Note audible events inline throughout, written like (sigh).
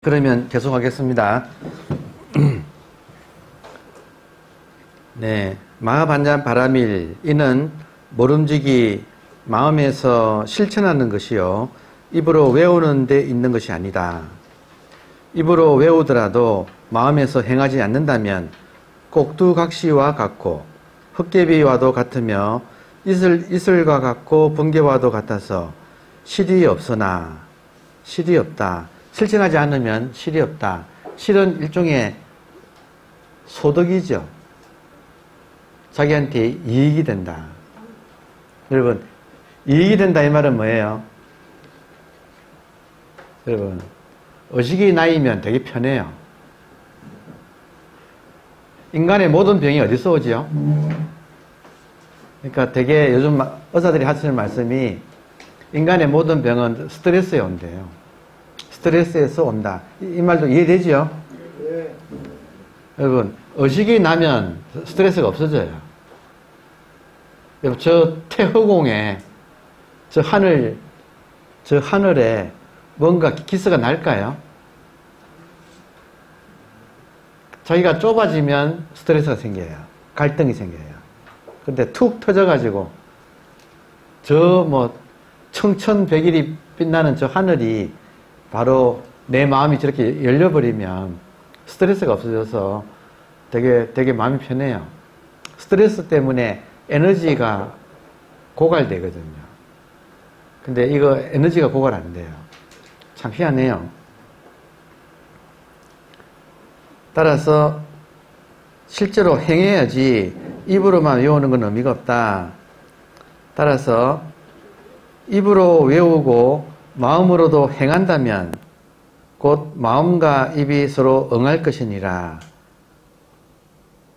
그러면 계속하겠습니다. (clears throat) 네, 마하반잔 바라밀 이는 모름지기 마음에서 실천하는 것이요 입으로 외우는 데 있는 것이 아니다. 입으로 외우더라도 마음에서 행하지 않는다면 꼭두각시와 같고 흑개비와도 같으며 이슬, 이슬과 같고 번개와도 같아서 실이 없으나 실이 없다. 실천하지 않으면 실이 없다. 실은 일종의 소득이죠. 자기한테 이익이 된다. 여러분, 이익이 된다 이 말은 뭐예요? 여러분, 의식이 나이면 되게 편해요. 인간의 모든 병이 어디서 오지요? 그러니까 되게 요즘 의사들이 하시는 말씀이 인간의 모든 병은 스트레스에 온대요. 스트레스에서 온다. 이, 이 말도 이해되지요? 네. 여러분, 의식이 나면 스트레스가 없어져요. 여러분, 저 태허공에, 저 하늘, 저 하늘에 뭔가 기스가 날까요? 자기가 좁아지면 스트레스가 생겨요. 갈등이 생겨요. 근데 툭 터져가지고, 저 뭐, 청천백일이 빛나는 저 하늘이 바로 내 마음이 저렇게 열려버리면 스트레스가 없어져서 되게, 되게 마음이 편해요. 스트레스 때문에 에너지가 고갈되거든요. 근데 이거 에너지가 고갈 안 돼요. 참 희한해요. 따라서 실제로 행해야지 입으로만 외우는 건 의미가 없다. 따라서 입으로 외우고 마음으로도 행한다면 곧 마음과 입이 서로 응할 것이니라.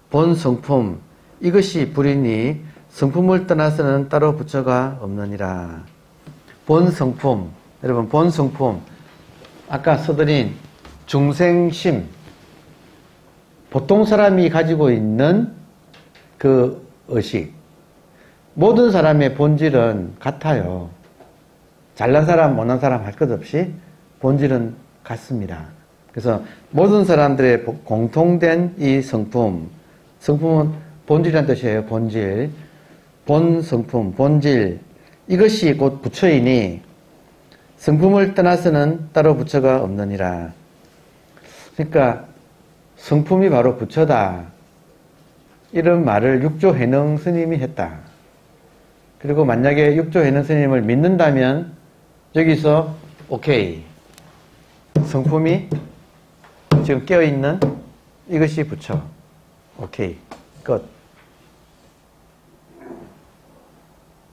본 성품 이것이 불이니 성품을 떠나서는 따로 부처가 없느니라. 본 성품 여러분 본 성품 아까 써드린 중생심 보통 사람이 가지고 있는 그 의식 모든 사람의 본질은 같아요. 잘난 사람, 못난 사람 할 것 없이 본질은 같습니다. 그래서 모든 사람들의 공통된 이 성품, 성품은 본질이란 뜻이에요. 본질. 본 성품, 본질. 이것이 곧 부처이니 성품을 떠나서는 따로 부처가 없느니라. 그러니까 성품이 바로 부처다. 이런 말을 육조 해능 스님이 했다. 그리고 만약에 육조 해능 스님을 믿는다면 여기서 오케이. 성품이 지금 깨어있는 이것이 부처. 오케이. 끝.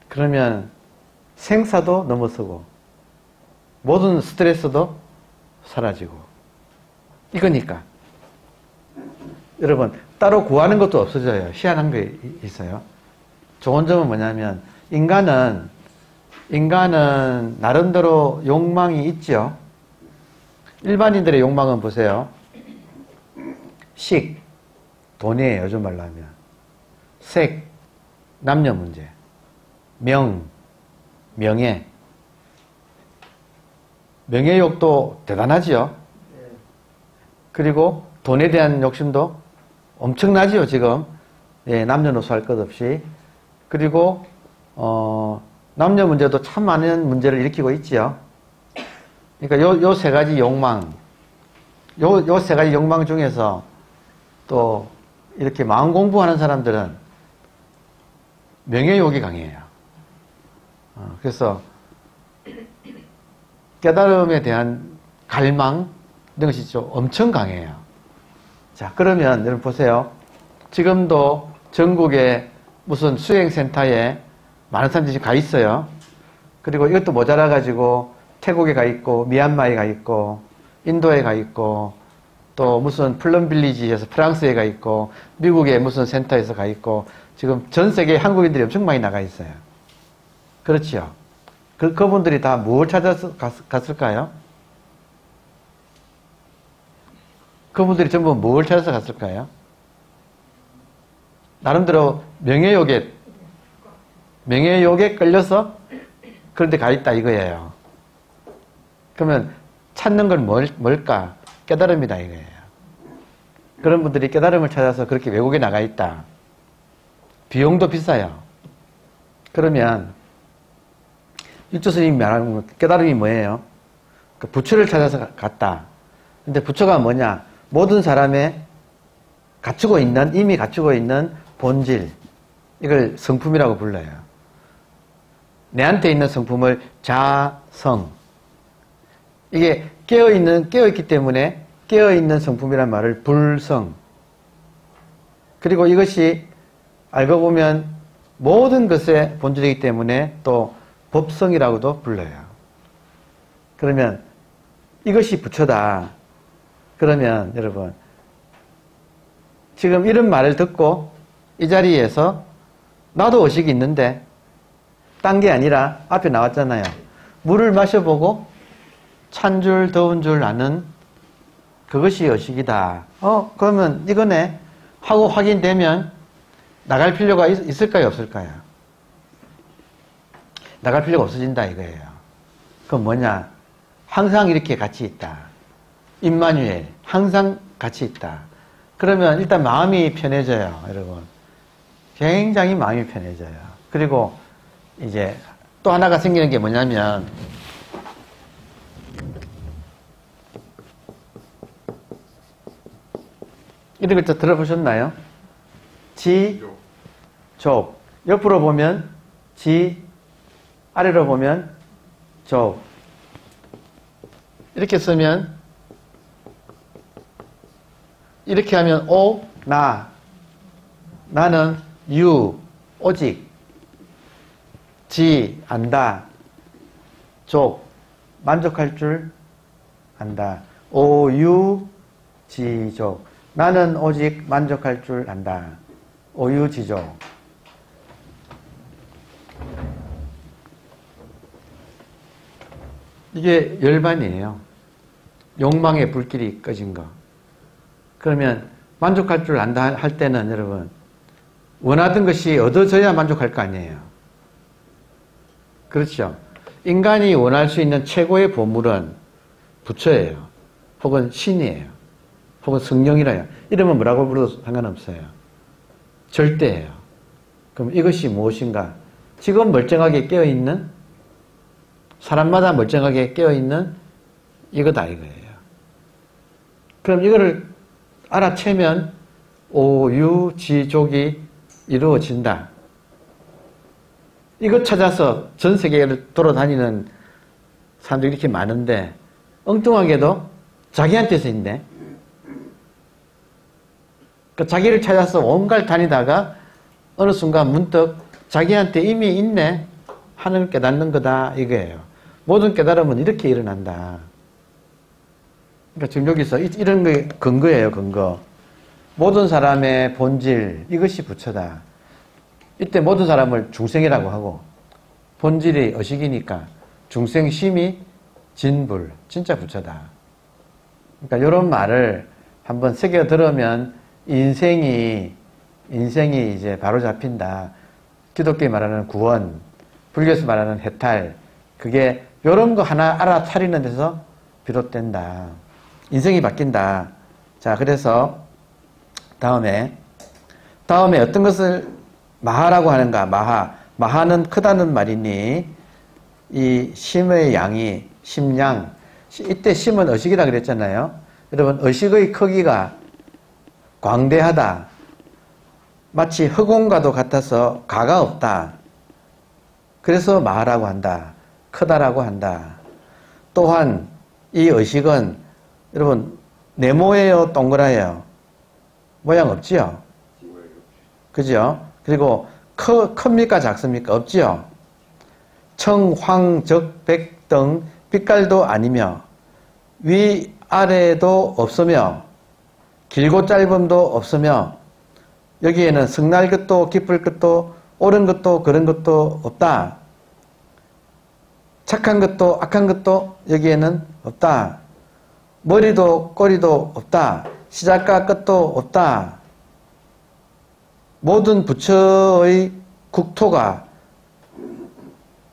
그러면 생사도 넘어서고 모든 스트레스도 사라지고 이거니까 여러분 따로 구하는 것도 없어져요. 희한한 게 있어요. 좋은 점은 뭐냐면 인간은 인간은 나름대로 욕망이 있죠. 일반인들의 욕망은 보세요. 식, 돈이에요, 요즘 말로 하면. 색, 남녀 문제. 명, 명예. 명예욕도 대단하지요. 그리고 돈에 대한 욕심도 엄청나지요, 지금. 예, 남녀노소 할 것 없이. 그리고, 어, 남녀 문제도 참 많은 문제를 일으키고 있지요. 그러니까 요, 요 세 가지 욕망, 요, 요 세 가지 욕망 중에서 또 이렇게 마음 공부하는 사람들은 명예욕이 강해요. 어, 그래서 깨달음에 대한 갈망, 이런 것이 좀 엄청 강해요. 자, 그러면 여러분 보세요. 지금도 전국에 무슨 수행센터에 많은 사람들이 가 있어요. 그리고 이것도 모자라가지고 태국에 가 있고, 미얀마에 가 있고, 인도에 가 있고, 또 무슨 플럼 빌리지에서 프랑스에 가 있고, 미국의 무슨 센터에서 가 있고, 지금 전 세계 한국인들이 엄청 많이 나가 있어요. 그렇지요. 그, 그분들이 다 뭘 찾아서 갔, 을까요 그분들이 전부 뭘 찾아서 갔을까요? 나름대로 명예욕에 명예욕에 끌려서 그런 데 가 있다 이거예요. 그러면 찾는 건 뭘, 뭘까? 깨달음이다 이거예요. 그런 분들이 깨달음을 찾아서 그렇게 외국에 나가 있다. 비용도 비싸요. 그러면 일조 스님이 말하는 깨달음이 뭐예요? 그 부처를 찾아서 갔다. 근데 부처가 뭐냐? 모든 사람의 갖추고 있는, 이미 갖추고 있는 본질. 이걸 성품이라고 불러요. 내한테 있는 성품을 자성. 이게 깨어있는, 깨어있기 때문에 깨어있는 성품이란 말을 불성. 그리고 이것이 알고 보면 모든 것의 본질이기 때문에 또 법성이라고도 불러요. 그러면 이것이 부처다. 그러면 여러분 지금 이런 말을 듣고 이 자리에서 나도 의식이 있는데 딴 게 아니라 앞에 나왔잖아요. 물을 마셔보고 찬 줄 더운 줄 아는 그것이 의식이다. 어 그러면 이거네 하고 확인되면 나갈 필요가 있, 을까요 없을까요? 나갈 필요가 없어진다 이거예요. 그건 뭐냐? 항상 이렇게 같이 있다. 임마누엘 항상 같이 있다. 그러면 일단 마음이 편해져요, 여러분. 굉장히 마음이 편해져요. 그리고 이제 또 하나가 생기는 게 뭐냐면 이런 거 들어보셨나요? 지, 족. 옆으로 보면 지, 아래로 보면 족. 이렇게 쓰면 이렇게 하면 오, 나. 나는 유, 오직. 지, 안다. 족, 만족할 줄 안다. 오, 유, 지, 족. 나는 오직 만족할 줄 안다. 오유 지 족. 이게 열반이에요. 욕망의 불길이 꺼진 거. 그러면 만족할 줄 안다 할 때는 여러분 원하던 것이 얻어져야 만족할 거 아니에요. 그렇죠. 인간이 원할 수 있는 최고의 보물은 부처예요. 혹은 신이에요. 혹은 성령이라요. 이러면 뭐라고 불러도 상관없어요. 절대예요. 그럼 이것이 무엇인가? 지금 멀쩡하게 깨어있는 사람마다 멀쩡하게 깨어있는 이거다 이거예요. 그럼 이거를 알아채면 오유지족이 이루어진다. 이것 찾아서 전 세계를 돌아다니는 사람들이 이렇게 많은데 엉뚱하게도 자기한테서 있네. 그 자기를 찾아서 온갖 다니다가 어느 순간 문득 자기한테 이미 있네 하는 깨닫는 거다 이거예요. 모든 깨달음은 이렇게 일어난다. 그러니까 지금 여기서 이런 게 근거예요, 근거. 모든 사람의 본질, 이것이 부처다. 이때 모든 사람을 중생이라고 하고, 본질이 의식이니까 중생심이 진불, 진짜 부처다. 그러니까 이런 말을 한번 새겨 들으면 인생이, 인생이 이제 바로 잡힌다. 기독교에 말하는 구원, 불교에서 말하는 해탈, 그게 이런 거 하나 알아차리는 데서 비롯된다. 인생이 바뀐다. 자, 그래서 다음에 다음에 어떤 것을 마하라고 하는가? 마하. 마하는 크다는 말이니 이 심의 양이 심양. 이때 심은 의식이라 그랬잖아요. 여러분 의식의 크기가 광대하다. 마치 흑원과도 같아서 가가 없다. 그래서 마하라고 한다. 크다라고 한다. 또한 이 의식은 여러분 네모예요 동그라예요 모양 없지요 그죠 그리고 커, 큽니까 작습니까 없지요 청, 황, 적, 백 등 빛깔도 아니며 위 아래도 없으며 길고 짧음도 없으며 여기에는 성날 것도 깊을 것도 옳은 것도 그런 것도 없다. 착한 것도 악한 것도 여기에는 없다. 머리도 꼬리도 없다. 시작과 끝도 없다. 모든 부처의 국토가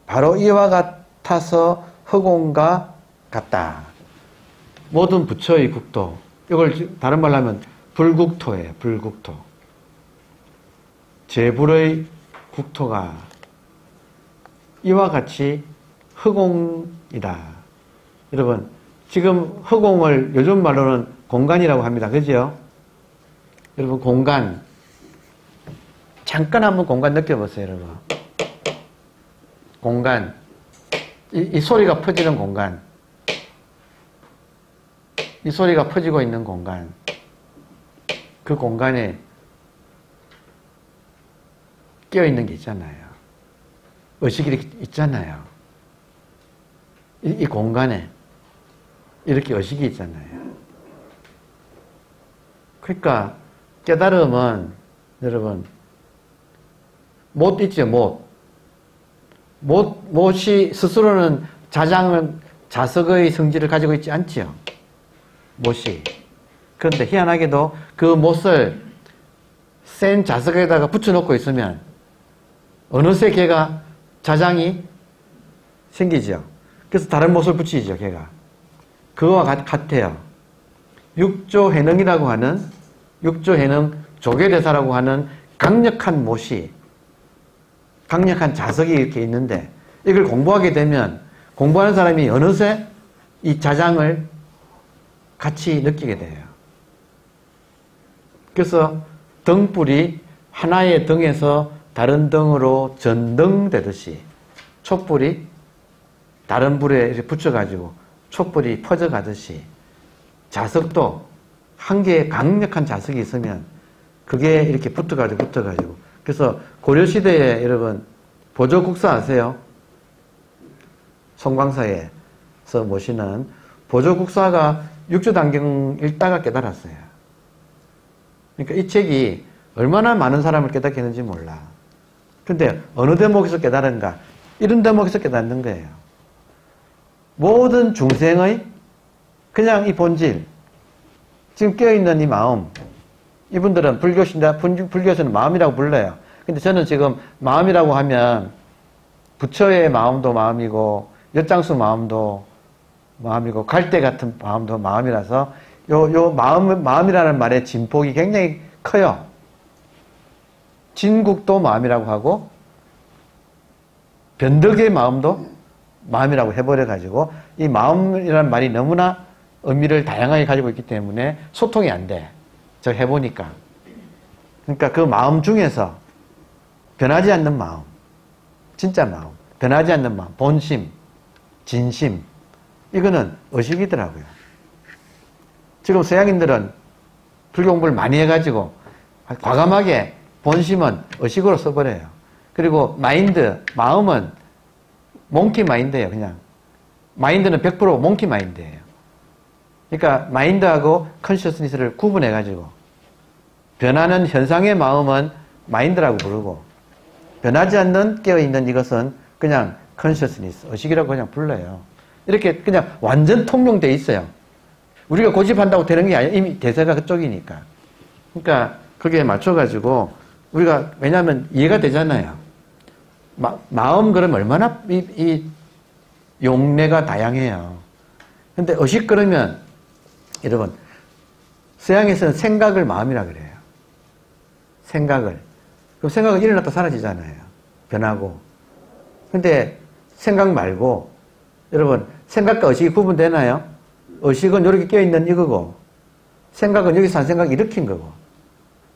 바로 이와 같아서 허공과 같다. 모든 부처의 국토. 이걸 다른 말로 하면 불국토예요. 불국토. 제불의 국토가 이와 같이 허공이다. 여러분, 지금 허공을 요즘 말로는 공간이라고 합니다. 그죠? 여러분, 공간. 잠깐 한번 공간 느껴보세요, 여러분. 공간. 이, 이 소리가 퍼지는 공간. 이 소리가 퍼지고 있는 공간. 그 공간에 끼어있는 게 있잖아요. 의식이 있잖아요. 이, 이 공간에 이렇게 의식이 있잖아요. 그러니까 깨달음은 여러분 못 있죠, 못. 못, 못이 스스로는 자장은 자석의 성질을 가지고 있지 않지요. 못이. 그런데 희한하게도 그 못을 센 자석에다가 붙여놓고 있으면 어느새 걔가 자장이 생기죠. 그래서 다른 못을 붙이죠, 걔가. 그거와 같, 아요 육조 해능이라고 하는 육조 해능 조계대사라고 하는 강력한 못이 강력한 자석이 이렇게 있는데 이걸 공부하게 되면 공부하는 사람이 어느새 이 자장을 같이 느끼게 돼요. 그래서 등불이 하나의 등에서 다른 등으로 전등되듯이 촛불이 다른 불에 붙여가지고 촛불이 퍼져가듯이 자석도 한 개의 강력한 자석이 있으면 그게 이렇게 붙어가지고 붙어가지고 그래서 고려시대에 여러분 보조국사 아세요? 송광사에서 모시는 보조국사가 육조단경 읽다가 깨달았어요. 그러니까 이 책이 얼마나 많은 사람을 깨닫게 했는지 몰라. 근데 어느 대목에서 깨달은가? 이런 대목에서 깨닫는 거예요. 모든 중생의 그냥 이 본질, 지금 깨어있는 이 마음, 이분들은 불교신다, 불교에서는 마음이라고 불러요. 근데 저는 지금 마음이라고 하면 부처의 마음도 마음이고, 엿장수 마음도 마음이고, 갈대 같은 마음도 마음이라서 요, 요 마음, 마음이라는 말의 진폭이 굉장히 커요. 진국도 마음이라고 하고, 변덕의 마음도 마음이라고 해버려가지고, 이 마음이라는 말이 너무나 의미를 다양하게 가지고 있기 때문에 소통이 안 돼. 저 해보니까. 그러니까 그 마음 중에서 변하지 않는 마음, 진짜 마음, 변하지 않는 마음, 본심, 진심, 이거는 의식이더라고요. 지금 서양인들은 불교 공부를 많이 해가지고 과감하게 본심은 의식으로 써버려요. 그리고 마인드, 마음은 monkey mind예요, 그냥. mind는 100% monkey mind예요. 그러니까 mind하고 consciousness를 구분해가지고 변하는 현상의 마음은 mind라고 부르고 변하지 않는 깨어있는 이것은 그냥 consciousness, 의식이라고 그냥 불러요. 이렇게 그냥 완전 통용돼 있어요. 우리가 고집한다고 되는 게 아니라 이미 대세가 그쪽이니까. 그러니까 거기에 맞춰가지고 우리가 왜냐하면 이해가 되잖아요. 마, 마음 그럼 얼마나 이, 이 용례가 다양해요. 근데 의식 그러면 여러분 서양에서는 생각을 마음이라 그래요. 생각을. 그럼 생각은 일어났다 사라지잖아요. 변하고. 근데 생각 말고 여러분 생각과 의식이 구분되나요? 의식은 이렇게 껴있는 이거고 생각은 여기서 한 생각 일으킨 거고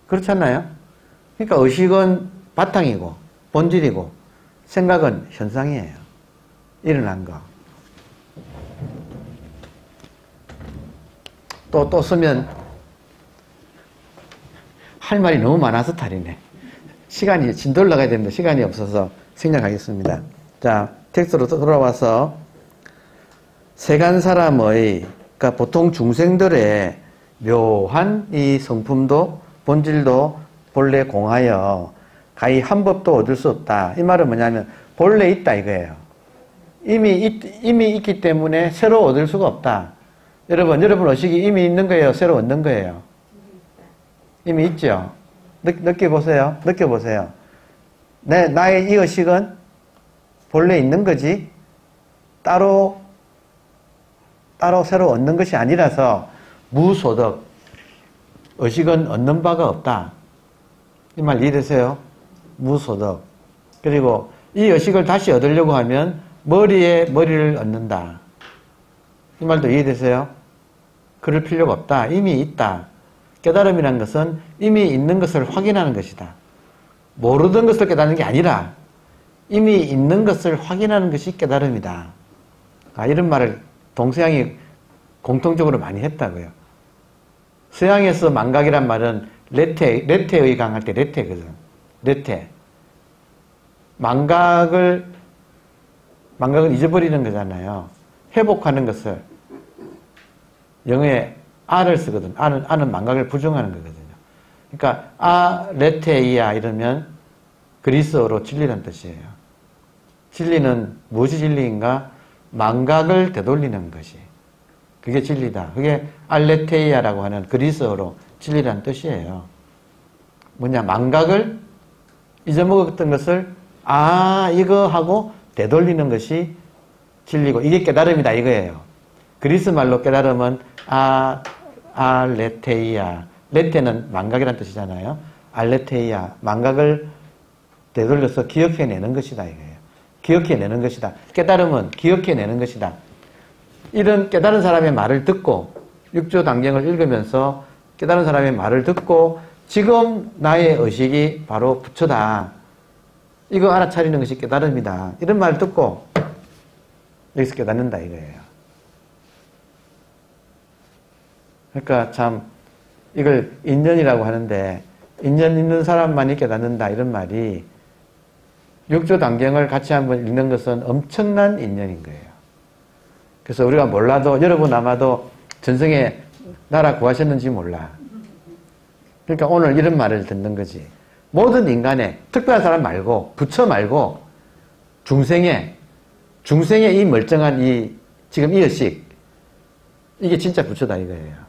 그렇잖아요? 그러니까 의식은 바탕이고 본질이고 생각은 현상이에요. 일어난 거. 또, 또 쓰면 할 말이 너무 많아서 탈이네. 시간이 진도 올라가야 되는데 시간이 없어서 생략하겠습니다. 자, 텍스트로 돌아와서 세간 사람의 그러니까 보통 중생들의 묘한 이 성품도 본질도 본래 공하여 가히 한 법도 얻을 수 없다. 이 말은 뭐냐면 본래 있다 이거예요. 이미 있, 이미 있기 때문에 새로 얻을 수가 없다. 여러분, 여러분 의식이 이미 있는 거예요? 새로 얻는 거예요? 이미 있죠? 느, 느껴보세요. 느껴보세요. 내, 나의 이 의식은 본래 있는 거지? 따로 따로 새로 얻는 것이 아니라서 무소득, 의식은 얻는 바가 없다. 이 말 이해되세요? 무소득. 그리고 이 의식을 다시 얻으려고 하면 머리에 머리를 얻는다. 이 말도 이해되세요? 그럴 필요가 없다. 이미 있다. 깨달음이란 것은 이미 있는 것을 확인하는 것이다. 모르던 것을 깨닫는 게 아니라 이미 있는 것을 확인하는 것이 깨달음이다. 아, 이런 말을 동서양이 공통적으로 많이 했다고요. 서양에서 망각이란 말은 레테, 레테의 강할 때 레테거든. 레테. 망각을, 망각은 잊어버리는 거잖아요. 회복하는 것을. 영어에 아를 쓰거든. 아는, 아는 망각을 부정하는 거거든요. 그러니까, 아, 레테이야 이러면 그리스어로 진리란 뜻이에요. 진리는 무엇이 진리인가? 망각을 되돌리는 것이. 그게 진리다. 그게 알레테이아라고 하는 그리스어로 진리란 뜻이에요. 뭐냐, 망각을 잊어먹었던 것을 아, 이거 하고 되돌리는 것이 진리고 이게 깨달음이다 이거예요. 그리스 말로 깨달음은 아, 알레테이아. 레테는 망각이라는 뜻이잖아요. 알레테이아. 망각을 되돌려서 기억해내는 것이다 이거예요. 기억해내는 것이다. 깨달음은 기억해내는 것이다. 이런 깨달은 사람의 말을 듣고 육조 단경을 읽으면서 깨달은 사람의 말을 듣고 지금 나의 의식이 바로 부처다. 이거 알아차리는 것이 깨달음이다. 이런 말을 듣고 여기서 깨닫는다 이거예요. 그러니까 참 이걸 인연이라고 하는데 인연 있는 사람만이 깨닫는다 이런 말이 육조 단경을 같이 한번 읽는 것은 엄청난 인연인 거예요. 그래서 우리가 몰라도 여러분 아마도 전생에 나라 구하셨는지 몰라. 그러니까 오늘 이런 말을 듣는 거지. 모든 인간의 특별한 사람 말고 부처 말고 중생의 중생의 이 멀쩡한 이 지금 이 의식 이게 진짜 부처다 이거예요.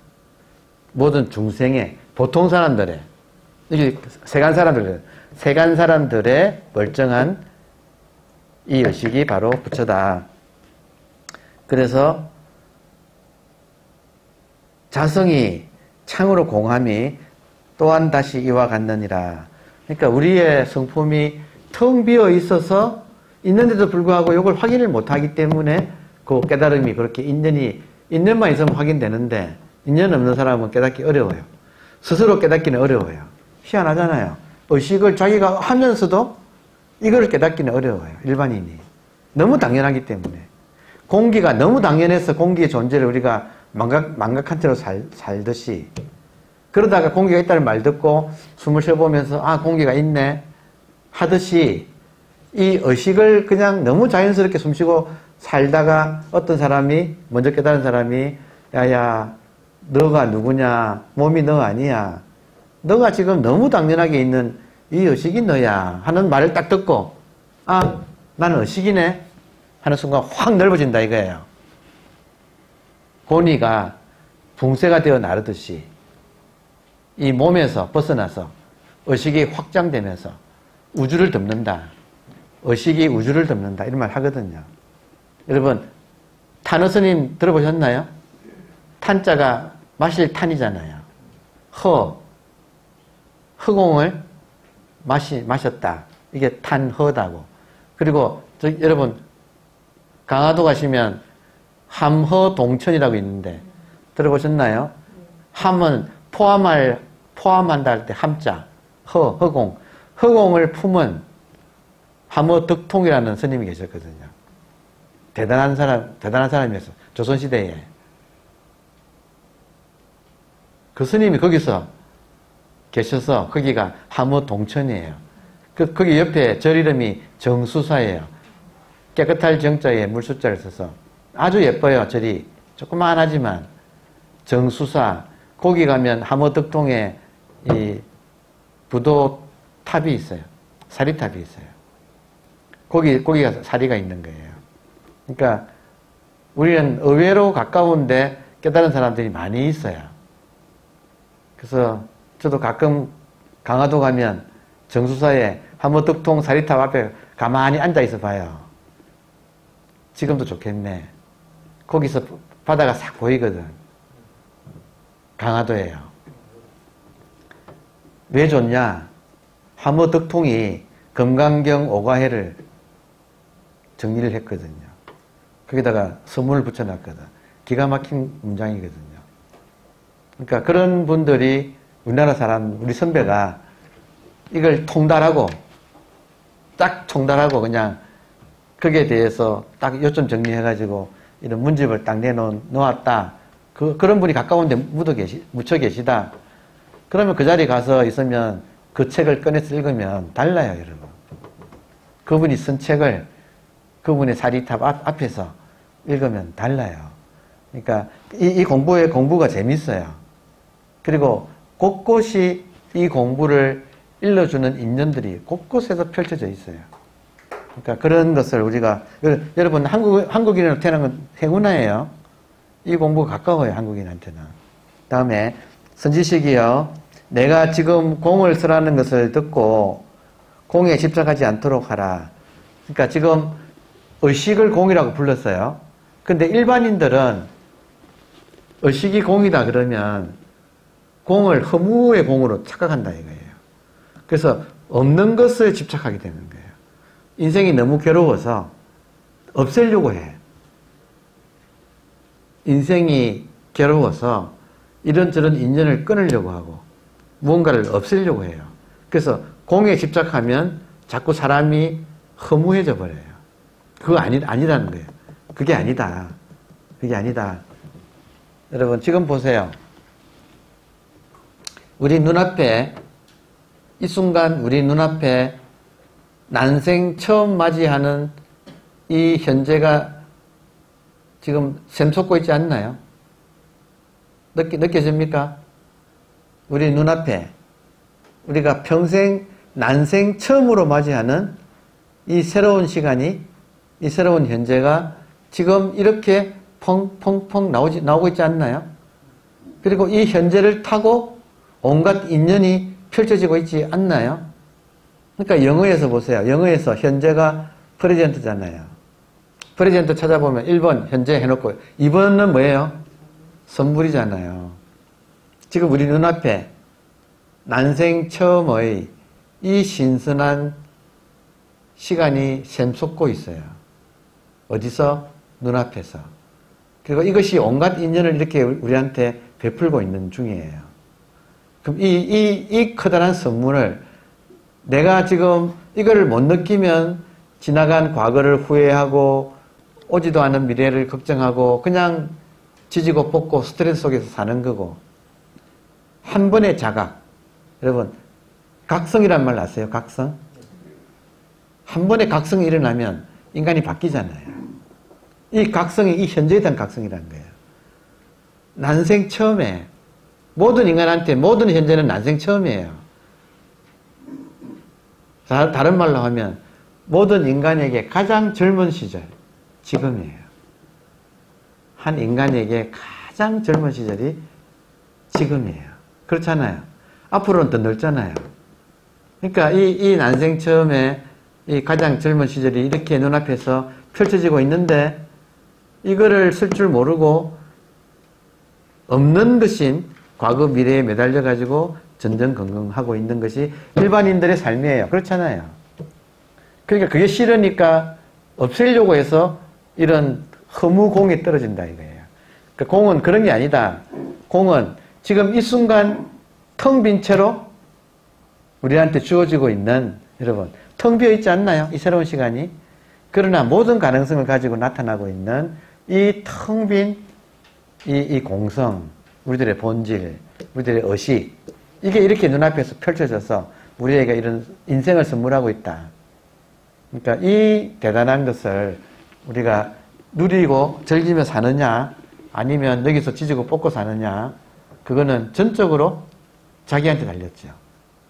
모든 중생의 보통 사람들의 이게 세간 사람들 세간 사람들의 멀쩡한 이 의식이 바로 부처다. 그래서 자성이 창으로 공함이 또한 다시 이와 같느니라. 그러니까 우리의 성품이 텅 비어 있어서 있는데도 불구하고 이걸 확인을 못하기 때문에 그 깨달음이 그렇게 인연이 인연만 있으면 확인되는데 인연 없는 사람은 깨닫기 어려워요. 스스로 깨닫기는 어려워요. 희한하잖아요. 의식을 자기가 하면서도 이걸 깨닫기는 어려워요. 일반인이. 너무 당연하기 때문에. 공기가 너무 당연해서 공기의 존재를 우리가 망각, 망각한 채로 살, 살듯이 그러다가 공기가 있다는 말 듣고 숨을 쉬어보면서 아 공기가 있네 하듯이 이 의식을 그냥 너무 자연스럽게 숨쉬고 살다가 어떤 사람이 먼저 깨달은 사람이 야야 너가 누구냐 몸이 너 아니야 너가 지금 너무 당연하게 있는 이 의식이 너야 하는 말을 딱 듣고 아 나는 의식이네 하는 순간 확 넓어진다 이거예요 고니가 붕세가 되어 나르듯이 이 몸에서 벗어나서 의식이 확장되면서 우주를 덮는다. 의식이 우주를 덮는다. 이런 말 하거든요. 여러분, 탄어 스님 들어보셨나요? 탄자가 마실 탄이잖아요. 허, 허공을 마시, 마셨다. 이게 탄허다고. 그리고 저, 여러분, 강화도 가시면 함허동천이라고 있는데 들어보셨나요? 함은 포함할 포함한다 할 때 함자 허 허공 허공을 품은 함어 덕통이라는 스님이 계셨거든요. 대단한 사람 대단한 사람이었어 조선 시대에 그 스님이 거기서 계셔서 거기가 함어 동천이에요. 그 거기 옆에 절 이름이 정수사예요. 깨끗할 정자에 물숫자를 써서 아주 예뻐요, 절이. 조그만하지만 정수사 거기 가면 함어덕동에 이 부도 탑이 있어요. 사리탑이 있어요. 거기 거기가 사리가 있는 거예요. 그러니까 우리는 의외로 가까운데 깨달은 사람들이 많이 있어요. 그래서 저도 가끔 강화도 가면 정수사에 함어덕통 사리탑 앞에 가만히 앉아 있어 봐요. 지금도 좋겠네. 거기서 바다가 싹 보이거든. 강화도예요. 왜 좋냐? 덕통이 금강경 오가해를 정리를 했거든요. 거기다가 서문을 붙여놨거든. 기가 막힌 문장이거든요. 그러니까 그런 분들이 우리나라 사람, 우리 선배가 이걸 통달하고 딱 통달하고 그냥 거기에 대해서 딱 요점 정리해가지고 이런 문집을 딱 내놓았다. 그, 그런 분이 가까운데 묻어 계시, 묻혀 계시다. 그러면 그 자리에 가서 있으면 그 책을 꺼내서 읽으면 달라요, 여러분. 그분이 쓴 책을 그분의 사리탑 앞, 앞에서 읽으면 달라요. 그러니까 이, 이 공부의 공부가 재밌어요. 그리고 곳곳이 이 공부를 일러주는 인연들이 곳곳에서 펼쳐져 있어요. 그러니까 그런 것을 우리가 여러분 한국 한국인으로 태어난 건 행운아예요. 이 공부가 가까워요 한국인한테는. 다음에 선지식이요. 내가 지금 공을 쓰라는 것을 듣고 공에 집착하지 않도록 하라. 그러니까 지금 의식을 공이라고 불렀어요. 근데 일반인들은 의식이 공이다 그러면 공을 허무의 공으로 착각한다 이거예요. 그래서 없는 것을 집착하게 되는 거예요. 인생이 너무 괴로워서 없애려고 해. 인생이 괴로워서 이런저런 인연을 끊으려고 하고 무언가를 없애려고 해요. 그래서 공에 집착하면 자꾸 사람이 허무해져 버려요. 그거 아니, 아니라는 거예요. 그게 아니다. 그게 아니다. 여러분, 지금 보세요. 우리 눈앞에 이 순간 우리 눈앞에 난생 처음 맞이하는 이 현재가 지금 샘솟고 있지 않나요? 느끼, 느껴집니까? 우리 눈앞에 우리가 평생 난생 처음으로 맞이하는 이 새로운 시간이 이 새로운 현재가 지금 이렇게 펑펑펑 나오지, 나오고 있지 않나요? 그리고 이 현재를 타고 온갖 인연이 펼쳐지고 있지 않나요? 그러니까 영어에서 보세요. 영어에서 현재가 프레젠트잖아요. 프레젠트 찾아보면 1번 현재 해놓고 2번은 뭐예요? 선물이잖아요. 지금 우리 눈앞에 난생 처음의 이 신선한 시간이 샘솟고 있어요. 어디서? 눈앞에서. 그리고 이것이 온갖 인연을 이렇게 우리한테 베풀고 있는 중이에요. 그럼 이, 이, 이 커다란 선물을 내가 지금 이거를 못 느끼면 지나간 과거를 후회하고 오지도 않은 미래를 걱정하고 그냥 지지고 볶고 스트레스 속에서 사는 거고 한 번의 자각 여러분 각성이란 말 아세요? 각성? 한 번의 각성이 일어나면 인간이 바뀌잖아요. 이 각성이 이 현재에 대한 각성이라는 거예요. 난생 처음에 모든 인간한테 모든 현재는 난생 처음이에요. 다른 말로 하면 모든 인간에게 가장 젊은 시절 지금이에요. 한 인간에게 가장 젊은 시절이 지금이에요. 그렇잖아요. 앞으로는 더 넓잖아요. 그러니까 이, 이 난생 처음에 이 가장 젊은 시절이 이렇게 눈앞에서 펼쳐지고 있는데 이거를 쓸 줄 모르고 없는 것인 과거 미래에 매달려 가지고 전전긍긍하고 있는 것이 일반인들의 삶이에요. 그렇잖아요. 그러니까 그게 싫으니까 없애려고 해서 이런 허무공에 떨어진다 이거예요. 그러니까 공은 그런 게 아니다. 공은 지금 이 순간 텅 빈 채로 우리한테 주어지고 있는 여러분 텅 비어 있지 않나요? 이 새로운 시간이. 그러나 모든 가능성을 가지고 나타나고 있는 이 텅 빈 이, 이 공성, 우리들의 본질, 우리들의 의식, 이게 이렇게 눈앞에서 펼쳐져서 우리에게 이런 인생을 선물하고 있다. 그러니까 이 대단한 것을 우리가 누리고 즐기며 사느냐, 아니면 여기서 지지고 뽑고 사느냐, 그거는 전적으로 자기한테 달렸죠.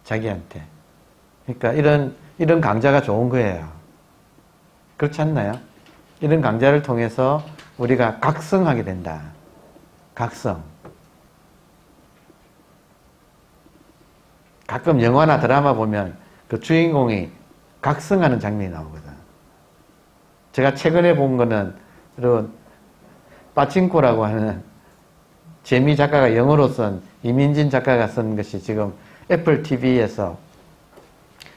자기한테. 그러니까 이런, 이런 강좌가 좋은 거예요. 그렇지 않나요? 이런 강좌를 통해서 우리가 각성하게 된다. 각성. 가끔 영화나 드라마 보면 그 주인공이 각성하는 장면이 나오거든. 제가 최근에 본 거는 여러분 빠친코라고 하는 재미 작가가 영어로 쓴 이민진 작가가 쓴 것이 지금 애플 TV에서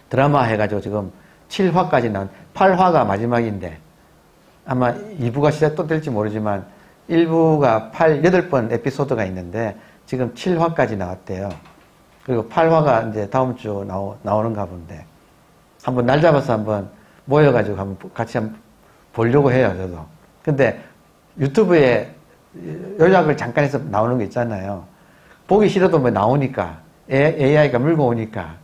드라마 해가지고 지금 7화까지 나온 8화가 마지막인데 아마 2부가 시작 또 될지 모르지만 1부가 8, 8번 에피소드가 있는데 지금 7화까지 나왔대요. 그리고 8화가 이제 다음 주 나오, 나오는가 본데 한번 날 잡아서 한번 모여가지고 한번 같이 한번 보려고 해요, 저도. 근데 유튜브에 요약을 잠깐 해서 나오는 거 있잖아요. 보기 싫어도 뭐 나오니까. AI가 물고 오니까.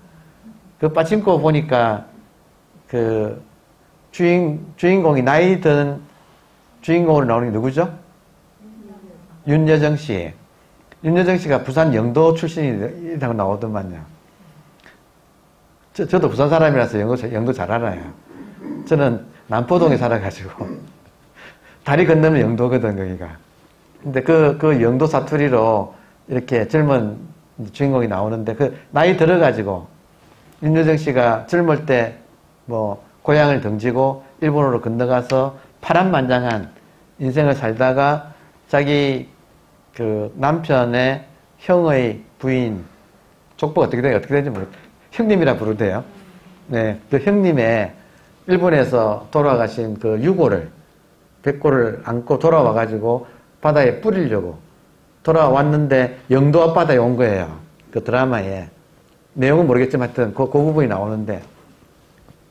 그 빠침코 보니까 그 주인, 주인공이 나이 든 주인공으로 나오는 게 누구죠? 윤여정 씨. 윤여정 씨가 부산 영도 출신이라고 나오더만요. 저, 저도 부산 사람이라서 영도, 영도 잘 알아요. 저는 남포동에 살아가지고. (laughs) 다리 건너면 영도거든, 거기가. 근데 그, 그 영도 사투리로 이렇게 젊은 주인공이 나오는데 그 나이 들어가지고 윤여정 씨가 젊을 때 뭐 고향을 등지고 일본으로 건너가서 파란만장한 인생을 살다가 자기 그 남편의 형의 부인 족보가 어떻게 돼 어떻게 되는지 모르 형님이라 부르대요. 네, 그 형님의 일본에서 돌아가신 그 유고를 백골을 안고 돌아와 가지고 바다에 뿌리려고 돌아왔는데 영도 앞바다에 온 거예요. 그 드라마에. 내용은 모르겠지만 하여튼 그, 그 부분이 나오는데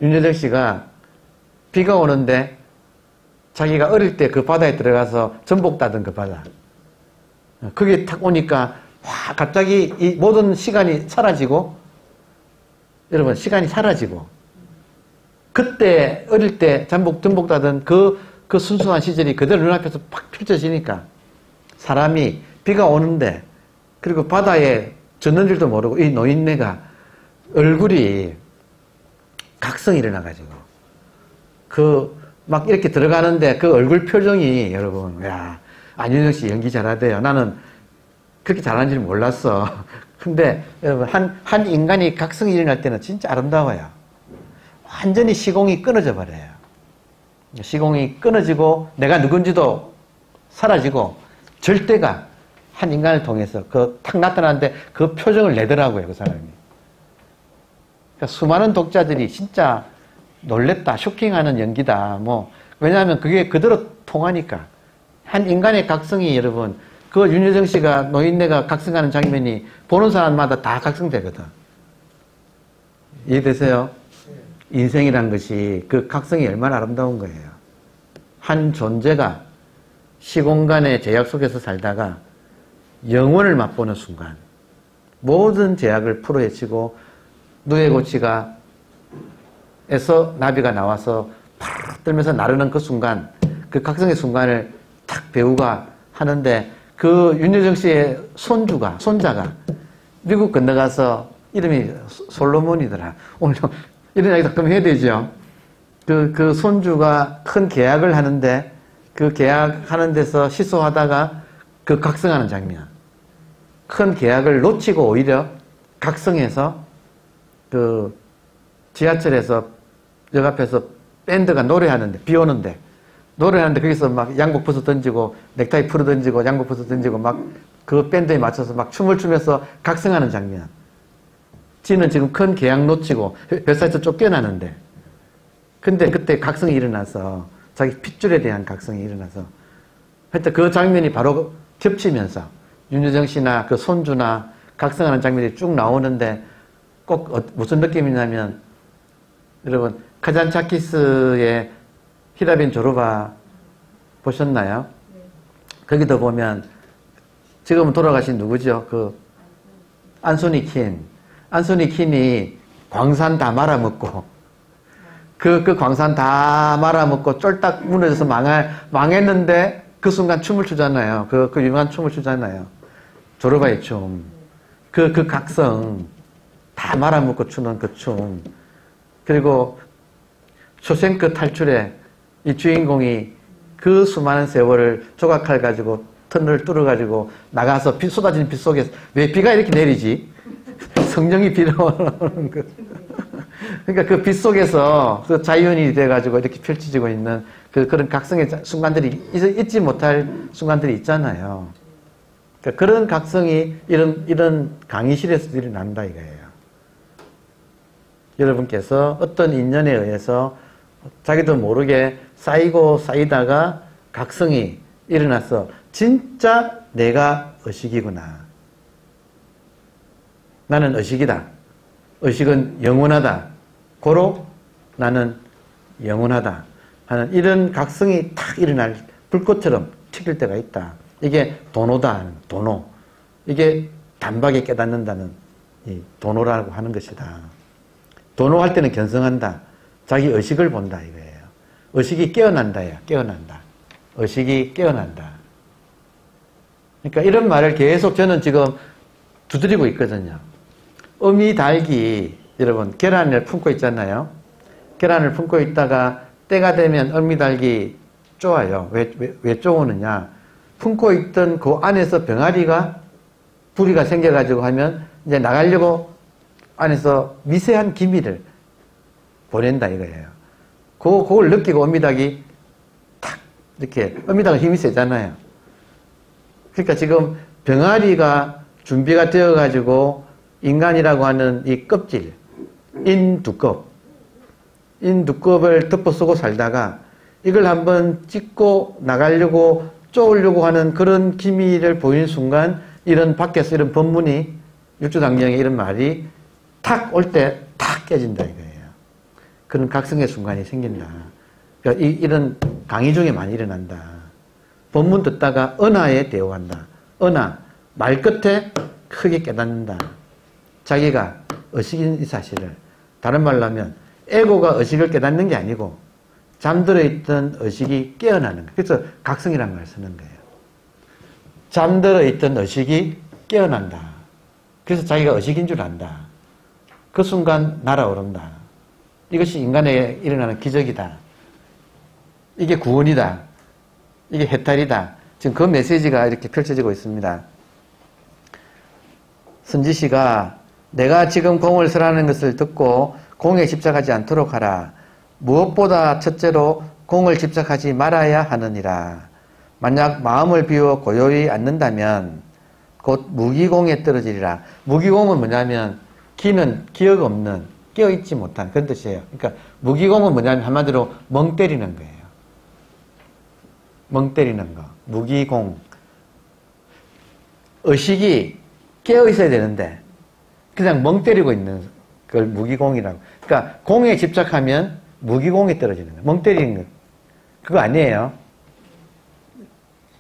윤여정 씨가 비가 오는데 자기가 어릴 때 그 바다에 들어가서 전복 따던 그 바다. 그게 탁 오니까 와 갑자기 이 모든 시간이 사라지고 여러분 시간이 사라지고. 그때 어릴 때 전복 전복 따던 그, 그 순수한 시절이 그대로 눈앞에서 팍 펼쳐지니까 사람이 비가 오는데 그리고 바다에 젖는 줄도 모르고 이 노인네가 얼굴이 각성이 일어나가지고 그 막 이렇게 들어가는데 그 얼굴 표정이 여러분 야 안윤정 씨 연기 잘하대요. 나는 그렇게 잘하는 줄 몰랐어. (laughs) 근데 여러분 한, 한 인간이 각성이 일어날 때는 진짜 아름다워요. 완전히 시공이 끊어져 버려요. 시공이 끊어지고 내가 누군지도 사라지고 절대가 한 인간을 통해서 그 탁 나타나는데 그 표정을 내더라고요, 그 사람이. 그러니까 수많은 독자들이 진짜 놀랬다, 쇼킹하는 연기다, 뭐, 왜냐하면 그게 그대로 통하니까. 한 인간의 각성이 여러분, 그 윤여정 씨가 노인네가 각성하는 장면이 보는 사람마다 다 각성되거든. 이해되세요? 인생이란 것이 그 각성이 얼마나 아름다운 거예요. 한 존재가 시공간의 제약 속에서 살다가 영원을 맛보는 순간 모든 제약을 풀어헤치고 누에고치가 에서 나비가 나와서 팍 떨면서 나르는 그 순간 그 각성의 순간을 탁 배우가 하는데 그 윤여정 씨의 손주가 손자가 미국 건너가서 이름이 솔로몬이더라 오늘 이런 이야기 가끔 해야 되죠 그, 그 손주가 큰 계약을 하는데 그 계약하는 데서 시소하다가 그 각성하는 장면. 큰 계약을 놓치고 오히려 각성해서 그 지하철에서 역 앞에서 밴드가 노래하는데 비 오는데 노래하는데 거기서 막 양복 벗어 던지고 넥타이 풀어 던지고 양복 벗어 던지고 막 그 밴드에 맞춰서 막 춤을 추면서 각성하는 장면. 지는 지금 큰 계약 놓치고 회사에서 쫓겨나는데 근데 그때 각성이 일어나서 자기 핏줄에 대한 각성이 일어나서 하여튼 그 장면이 바로 겹치면서 윤여정 씨나 그 손주나 각성하는 장면이 쭉 나오는데 꼭 어, 무슨 느낌이냐면 여러분 카잔차키스의 히라빈 조르바 보셨나요? 거기도 보면 지금 돌아가신 누구죠? 그 안소니 킨. 안소니 킨이 광산 다 말아먹고 그, 그 광산 다 말아먹고 쫄딱 무너져서 망할, 망했는데 그 순간 춤을 추잖아요. 그, 그 유명한 춤을 추잖아요. 조르바의 춤. 그, 그 각성. 다 말아먹고 추는 그 춤. 그리고 쇼생크 탈출에 이 주인공이 그 수많은 세월을 조각칼 가지고 턴을 뚫어가지고 나가서 비, 쏟아지는 빗 속에서 왜 비가 이렇게 내리지? (laughs) 성령이 비를 오는 거. 그러니까 그 빛 속에서 그 자연이 돼가지고 이렇게 펼쳐지고 있는 그 그, 그런 각성의 순간들이 있, 지 못할 순간들이 있잖아요. 그러니까 그런 각성이 이런, 이런 강의실에서 일어난다 이거예요. 여러분께서 어떤 인연에 의해서 자기도 모르게 쌓이고 쌓이다가 각성이 일어나서 진짜 내가 의식이구나. 나는 의식이다. 의식은 영원하다. 고로 나는 영원하다. 하는 이런 각성이 탁 일어날 불꽃처럼 튀길 때가 있다. 이게 도노다. 도노. 이게 단박에 깨닫는다는 이 도노라고 하는 것이다. 도노할 때는 견성한다. 자기 의식을 본다 이거예요. 의식이 깨어난다야. 깨어난다. 의식이 깨어난다. 그러니까 이런 말을 계속 저는 지금 두드리고 있거든요. 어미 닭이 여러분 계란을 품고 있잖아요. 계란을 품고 있다가 때가 되면 어미 닭이 쪼아요. 왜, 왜, 왜 쪼우느냐. 품고 있던 그 안에서 병아리가 부리가 생겨가지고 하면 이제 나가려고 안에서 미세한 기미를 보낸다 이거예요. 그, 그걸 느끼고 어미닭이 탁 이렇게 어미닭은 힘이 세잖아요. 그러니까 지금 병아리가 준비가 되어 가지고 인간이라고 하는 이 껍질, 인두껍, 인두껍을 덮어 쓰고 살다가 이걸 한번 찍고 나가려고 쪼으려고 하는 그런 기미를 보이는 순간 이런 밖에서 이런 법문이 육주당경에 이런 말이 탁 올 때 탁 깨진다 이거예요. 그런 각성의 순간이 생긴다. 그러니까 이, 이런 강의 중에 많이 일어난다. 법문 듣다가 은하에 대우한다. 은하, 말 끝에 크게 깨닫는다. 자기가 의식인 이 사실을. 다른 말로 하면 에고가 의식을 깨닫는 게 아니고 잠들어 있던 의식이 깨어나는 거예요. 그래서 각성이라는 말을 쓰는 거예요. 잠들어 있던 의식이 깨어난다. 그래서 자기가 의식인 줄 안다. 그 순간 날아오른다. 이것이 인간에 일어나는 기적이다. 이게 구원이다. 이게 해탈이다. 지금 그 메시지가 이렇게 펼쳐지고 있습니다. 선지 씨가 내가 지금 공을 설하는 것을 듣고 공에 집착하지 않도록 하라. 무엇보다 첫째로 공을 집착하지 말아야 하느니라. 만약 마음을 비워 고요히 앉는다면 곧 무기공에 떨어지리라. 무기공은 뭐냐면 기는 기억 없는 깨어있지 못한 그런 뜻이에요. 그러니까 무기공은 뭐냐면 한마디로 멍 때리는 거예요. 멍 때리는 거. 무기공. 의식이 깨어 있어야 되는데 그냥 멍 때리고 있는 그걸 무기공이라고. 그러니까 공에 집착하면 무기공에 떨어지는 거예요. 멍 때리는 거. 그거 아니에요.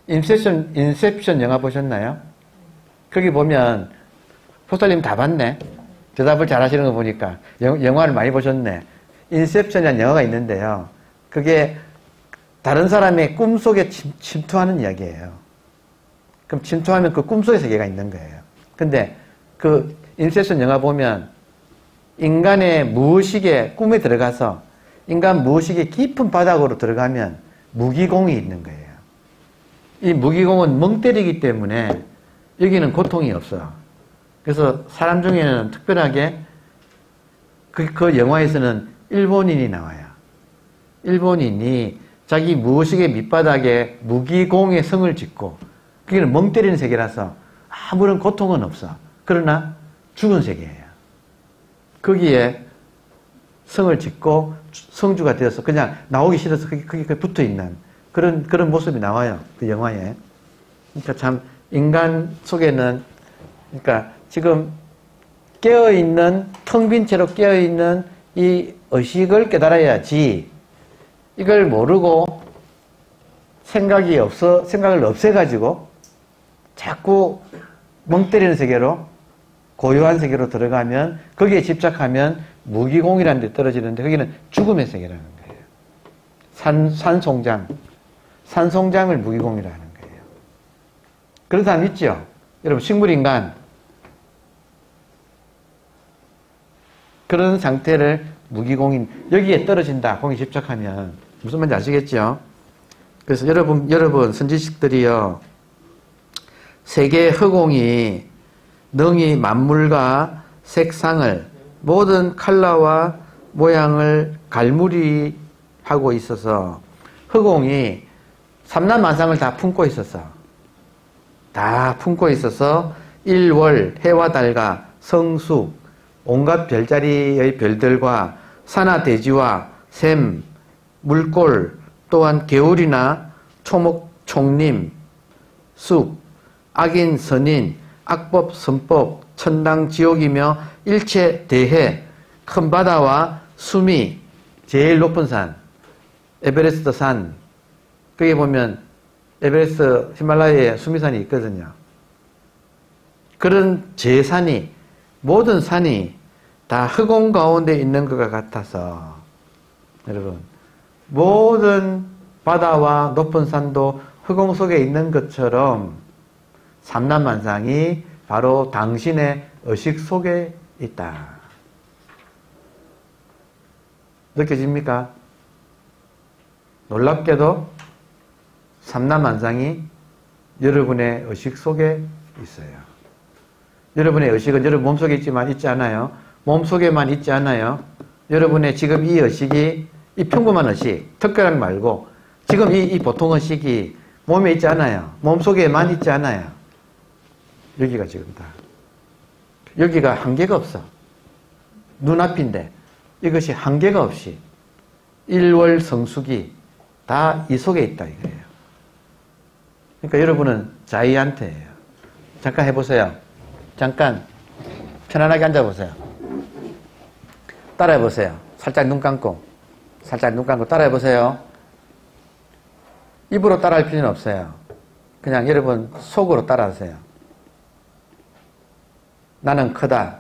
인셉션, 인셉션 영화 보셨나요? 거기 보면 포스터님 다 봤네. 대답을 잘 하시는 거 보니까 영, 화를 많이 보셨네. 인셉션이라는 영화가 있는데요. 그게 다른 사람의 꿈속에 침, 투하는 이야기예요. 그럼 침투하면 그 꿈속의 세계가 있는 거예요. 근데 그 인셉션 영화 보면 인간의 무의식의 꿈에 들어가서 인간 무의식의 깊은 바닥으로 들어가면 무기공이 있는 거예요. 이 무기공은 멍 때리기 때문에 여기는 고통이 없어. 그래서 사람 중에는 특별하게 그, 그 영화에서는 일본인이 나와요. 일본인이 자기 무의식의 밑바닥에 무기공의 성을 짓고 그게는 멍 때리는 세계라서 아무런 고통은 없어. 그러나 죽은 세계예요. 거기에 성을 짓고 성주가 되어서 그냥 나오기 싫어서 거기, 거기 붙어 있는 그런, 그런 모습이 나와요. 그 영화에. 그러니까 참 인간 속에는 그러니까 지금 깨어있는, 텅 빈 채로 깨어있는 이 의식을 깨달아야지 이걸 모르고 생각이 없어, 생각을 없애가지고 자꾸 멍 때리는 세계로 고요한 세계로 들어가면 거기에 집착하면 무기공이라는 데 떨어지는데 거기는 죽음의 세계라는 거예요. 산, 산송장. 산송장을 무기공이라는 거예요. 그런 사람 있죠? 여러분, 식물인간. 그런 상태를 무기공인, 여기에 떨어진다. 공에 집착하면. 무슨 말인지 아시겠죠? 그래서 여러분, 여러분, 선지식들이요. 세계 허공이 능히 만물과 색상을 모든 컬러와 모양을 갈무리 하고 있어서 허공이 삼남만상을 다 품고 있었어. 다 품고 있어서 일월 해와 달과 성숙 온갖 별자리의 별들과 산하 대지와 샘, 물골 또한 개울이나 초목, 총림, 숲, 악인, 선인, 악법, 선법, 천당, 지옥이며 일체 대해 큰 바다와 숨이 제일 높은 산, 에베레스트 산. 거기 보면 에베레스트 히말라야에 수미산이 있거든요. 그런 제산이 모든 산이 다 흑원 가운데 있는 것과 같아서 여러분 모든 바다와 높은 산도 흑원 속에 있는 것처럼 삼남만상이 바로 당신의 의식 속에 있다. 느껴집니까? 놀랍게도 삼남만상이 여러분의 의식 속에 있어요. 여러분의 의식은 여러분 몸속에 있지만 있지 않아요. 몸속에만 있지 않아요. 여러분의 지금 이 의식이 이 평범한 의식, 특별한 말고 지금 이, 이 보통 의식이 몸에 있지 않아요. 몸속에만 있지 않아요. 여기가 지금 다. 여기가 한계가 없어. 눈앞인데 이것이 한계가 없이 일월 성숙이 다 이 속에 있다 이거예요. 그러니까 여러분은 자이한테예요. 잠깐 해보세요. 잠깐 편안하게 앉아보세요. 따라해 보세요. 살짝 눈 감고 살짝 눈 감고 따라해 보세요. 입으로 따라할 필요는 없어요. 그냥 여러분 속으로 따라하세요. 나는 크다.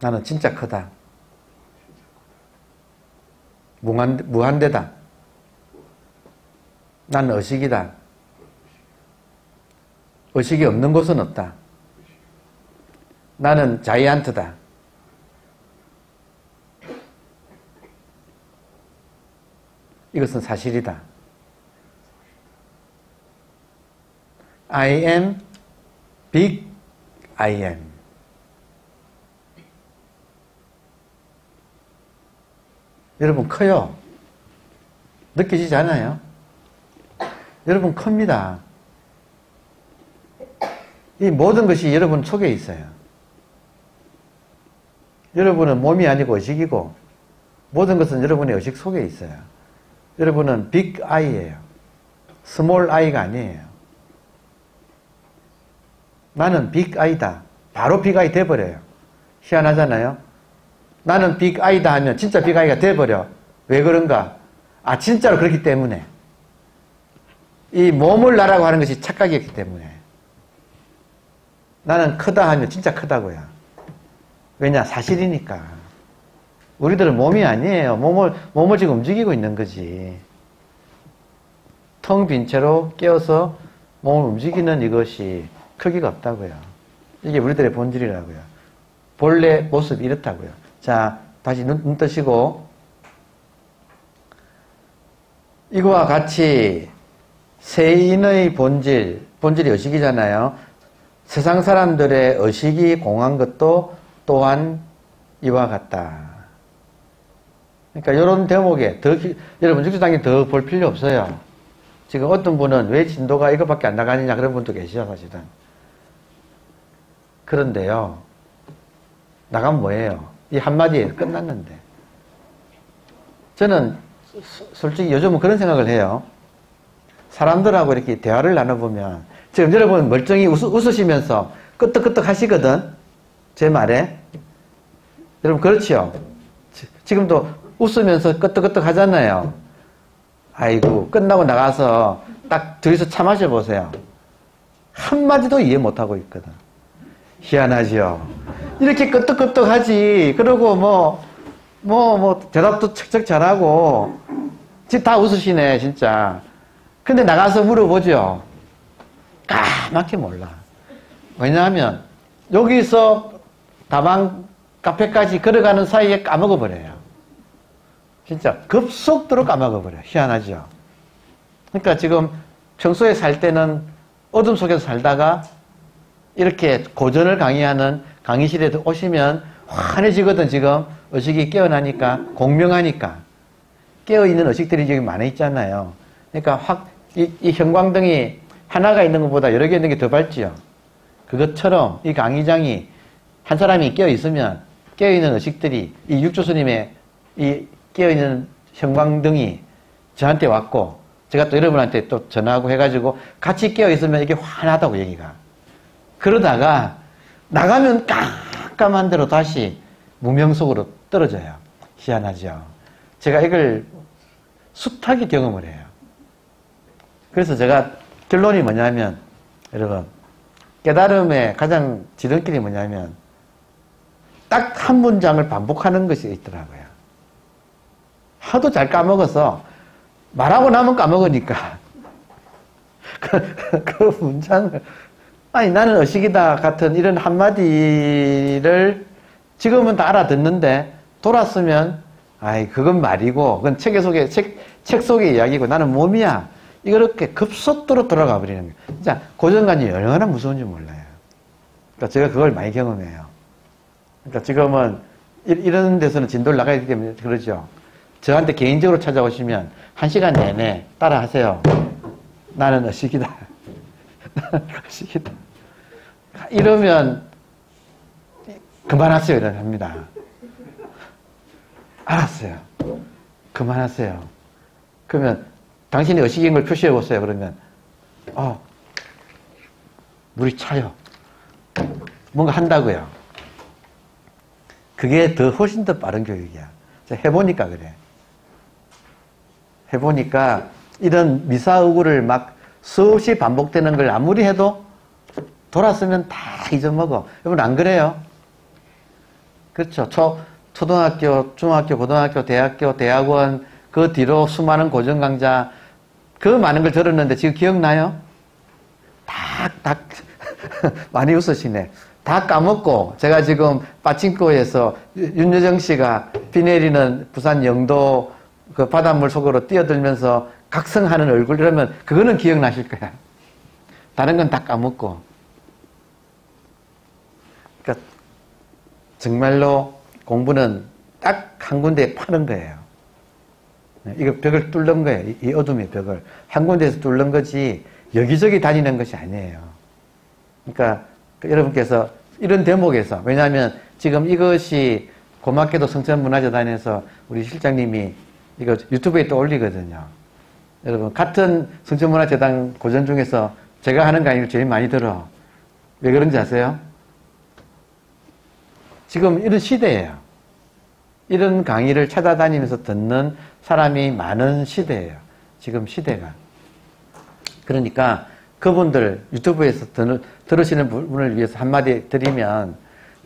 나는 진짜 크다. 무한, 무한대다. 나는 의식이다. 의식이 없는 곳은 없다. 나는 자이언트다. 이것은 사실이다. I am big I am. 여러분 커요. 느껴지지 않아요? 여러분 큽니다. 이 모든 것이 여러분 속에 있어요. 여러분은 몸이 아니고 의식이고 모든 것은 여러분의 의식 속에 있어요. 여러분은 big I예요. small I가 아니에요. 나는 big I다. 바로 big I 돼버려요. 희한하잖아요. 나는 빅 아이다 하면 진짜 빅 아이가 돼버려. 왜 그런가? 아 진짜로 그렇기 때문에. 이 몸을 나라고 하는 것이 착각이었기 때문에. 나는 크다 하면 진짜 크다고요. 왜냐? 사실이니까. 우리들은 몸이 아니에요. 몸을, 몸을 지금 움직이고 있는 거지. 텅 빈 채로 깨어서 몸을 움직이는 이것이 크기가 없다고요. 이게 우리들의 본질이라고요. 본래 모습이 이렇다고요. 자, 다시 눈, 눈 뜨시고, 이거와 같이 세인의 본질, 본질이 의식이잖아요. 세상 사람들의 의식이 공한 것도 또한 이와 같다. 그러니까 이런 대목에 더, 여러분 육수당이 더 볼 필요 없어요. 지금 어떤 분은 왜 진도가 이것밖에 안 나가느냐 그런 분도 계시죠, 사실은. 그런데요, 나가면 뭐예요? 이 한마디에 끝났는데. 저는 솔직히 요즘은 그런 생각을 해요. 사람들하고 이렇게 대화를 나눠보면, 지금 여러분 멀쩡히 웃, 웃으시면서 끄떡끄떡 하시거든? 제 말에. 여러분, 그렇죠? 지금도 웃으면서 끄떡끄떡 하잖아요. 아이고, 끝나고 나가서 딱 둘이서 차 마셔보세요. 한마디도 이해 못하고 있거든. 희한하죠? 이렇게 끄떡끄떡 하지. 그러고 뭐, 뭐, 뭐, 대답도 척척 잘하고, 지금 다 웃으시네, 진짜. 근데 나가서 물어보죠. 까맣게 몰라. 왜냐하면, 여기서 다방 카페까지 걸어가는 사이에 까먹어버려요. 진짜 급속도로 까먹어버려요. 희한하죠. 그러니까 지금 평소에 살 때는 어둠 속에서 살다가 이렇게 고전을 강의하는 강의실에 오시면 환해지거든 지금 의식이 깨어나니까 공명하니까 깨어있는 의식들이 지금 많아 있잖아요. 그러니까 확, 이, 이 형광등이 하나가 있는 것보다 여러 개 있는 게 더 밝지요. 그것처럼 이 강의장이 한 사람이 깨어 있으면 깨어 있는 의식들이 이 육조스님의 이 깨어 있는 형광등이 저한테 왔고 제가 또 여러분한테 또 전화하고 해가지고 같이 깨어 있으면 이게 환하다고 얘기가. 그러다가 나가면 깜깜한 대로 다시 무명 속으로 떨어져요. 희한하죠. 제가 이걸 숱하게 경험을 해요. 그래서 제가 결론이 뭐냐면 여러분 깨달음의 가장 지름길이 뭐냐면 딱 한 문장을 반복하는 것이 있더라고요. 하도 잘 까먹어서 말하고 나면 까먹으니까 (laughs) 그, 그 문장을 아니 나는 의식이다 같은 이런 한마디를 지금은 다 알아듣는데 돌았으면 아이 그건 말이고 그건 책 속에 책, 책 속의 이야기고 나는 몸이야 이렇게 급속도로 돌아가 버리는 거예요. 진짜 고정관념이 얼마나 무서운지 몰라요. 그러니까 제가 그걸 많이 경험해요. 그러니까 지금은 이런 데서는 진도를 나가야 되기 때문에 그러죠. 저한테 개인적으로 찾아오시면 한 시간 내내 따라 하세요. 나는 의식이다. (laughs) 나는 의식이다. 이러면 그만하세요. 이런 합니다. 알았어요. 그만하세요. 그러면 당신이 의식인 걸 표시해 보세요. 그러면 어 물이 차요. 뭔가 한다고요. 그게 더 훨씬 더 빠른 교육이야. 해보니까 그래. 해보니까 이런 미사의구를 막 수없이 반복되는 걸 아무리 해도 돌았으면 다 잊어먹어. 여러분 안 그래요? 그렇죠. 초, 초등학교, 중학교, 고등학교, 대학교, 대학원 그 뒤로 수많은 고정 강좌 그 많은 걸 들었는데 지금 기억나요? 다, 다 (laughs) 많이 웃으시네. 다 까먹고 제가 지금 빠친코에서 윤여정 씨가 비 내리는 부산 영도 그 바닷물 속으로 뛰어들면서 각성하는 얼굴 이러면 그거는 기억나실 거야. 다른 건 다 까먹고. 그러니까 정말로 공부는 딱 한 군데에 파는 거예요. 네, 이거 벽을 뚫는 거예요. 이 어둠의 벽을. 한 군데에서 뚫는 거지 여기저기 다니는 것이 아니에요. 그러니까 여러분께서 이런 대목에서 왜냐하면 지금 이것이 고맙게도 성천문화재단에서 우리 실장님이 이거 유튜브에 또 올리거든요. 여러분 같은 성천문화재단 고전 중에서 제가 하는 강의를 제일 많이 들어. 왜 그런지 아세요? 지금 이런 시대예요. 이런 강의를 찾아다니면서 듣는 사람이 많은 시대예요. 지금 시대가. 그러니까 그분들 유튜브에서 들으시는 분을 위해서 한마디 드리면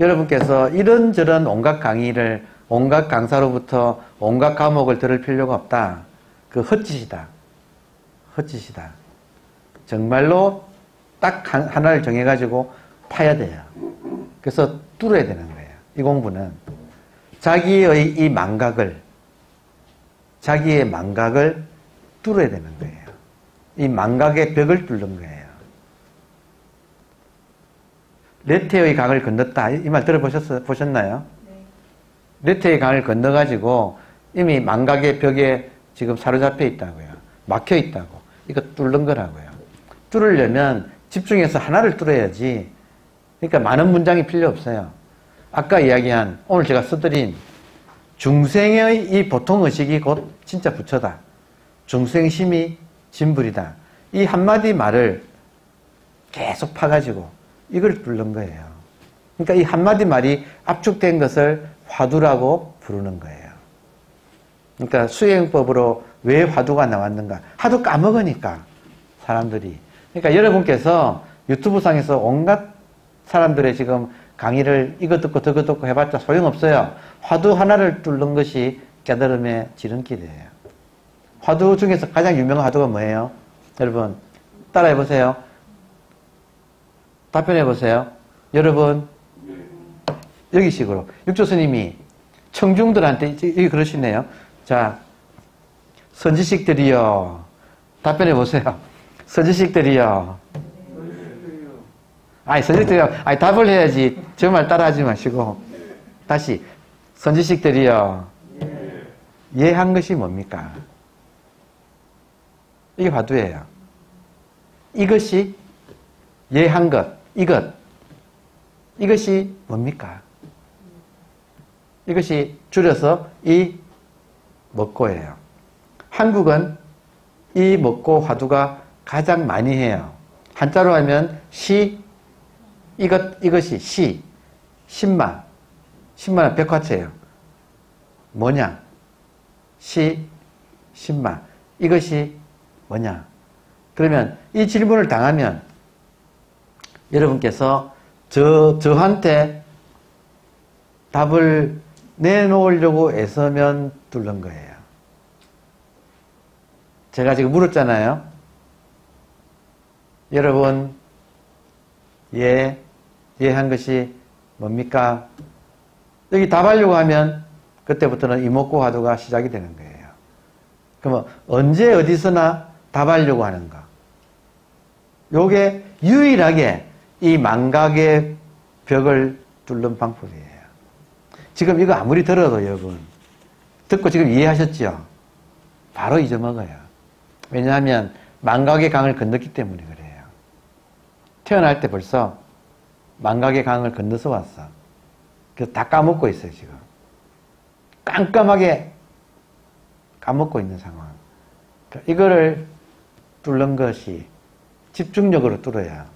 여러분께서 이런저런 온갖 강의를 온갖 강사로부터 온갖 과목을 들을 필요가 없다. 그 헛짓이다. 헛짓이다. 정말로 딱 하나를 정해가지고 파야 돼요. 그래서 뚫어야 되는 거예요. 이 공부는. 자기의 이 망각을, 자기의 망각을 뚫어야 되는 거예요. 이 망각의 벽을 뚫는 거예요. 레테의 강을 건넜다. 이 말 들어보셨, 보셨나요? 네. 레테의 강을 건너가지고 이미 망각의 벽에 지금 사로잡혀 있다고요. 막혀 있다고. 이거 뚫는 거라고요. 뚫으려면 집중해서 하나를 뚫어야지. 그러니까 많은 문장이 필요 없어요. 아까 이야기한 오늘 제가 써드린 중생의 이 보통 의식이 곧 진짜 부처다. 중생심이 진불이다. 이 한마디 말을 계속 파가지고 이걸 뚫는 거예요. 그러니까 이 한마디 말이 압축된 것을 화두라고 부르는 거예요. 그러니까 수행법으로 왜 화두가 나왔는가? 하도 까먹으니까 사람들이. 그러니까 여러분께서 유튜브 상에서 온갖 사람들의 지금 강의를 이것 듣고 저것 듣고 해봤자 소용없어요. 화두 하나를 뚫는 것이 깨달음의 지름길이에요. 화두 중에서 가장 유명한 화두가 뭐예요? 여러분 따라해 보세요. 답변해 보세요. 여러분 여기 식으로 육조 스님이 청중들한테 여기 그러시네요. 자 선지식들이요. 답변해 보세요. 선지식들이요. 아니 선지식들이요. 아니 답을 해야지. 저 말 따라하지 마시고 다시 선지식들이요. 예한 것이 뭡니까? 이게 화두예요. 이것이 예한 것, 이것. 이것이 뭡니까? 이것이 줄여서 이 먹고예요. 한국은 이 먹고 화두가 가장 많이 해요. 한자로 하면 시, 이것, 이것이 시, 신만, 신만은 백화체예요. 뭐냐? 시, 신만. 이것이 뭐냐? 그러면 이 질문을 당하면 여러분께서 저, 저한테 답을 내놓으려고 애서면 뚫는 거예요. 제가 지금 물었잖아요. 여러분, 예, 예 한 것이 뭡니까? 여기 답하려고 하면 그때부터는 이목구 화두가 시작이 되는 거예요. 그러면 언제 어디서나 답하려고 하는가? 요게 유일하게 이 망각의 벽을 뚫는 방법이에요. 지금 이거 아무리 들어도 여러분 듣고 지금 이해하셨죠? 바로 잊어먹어요. 왜냐하면 망각의 강을 건넜기 때문에 그래요. 태어날 때 벌써 망각의 강을 건너서 왔어. 그래서 다 까먹고 있어요, 지금. 깜깜하게 까먹고 있는 상황. 그러니까 이거를 뚫는 것이 집중력으로 뚫어야.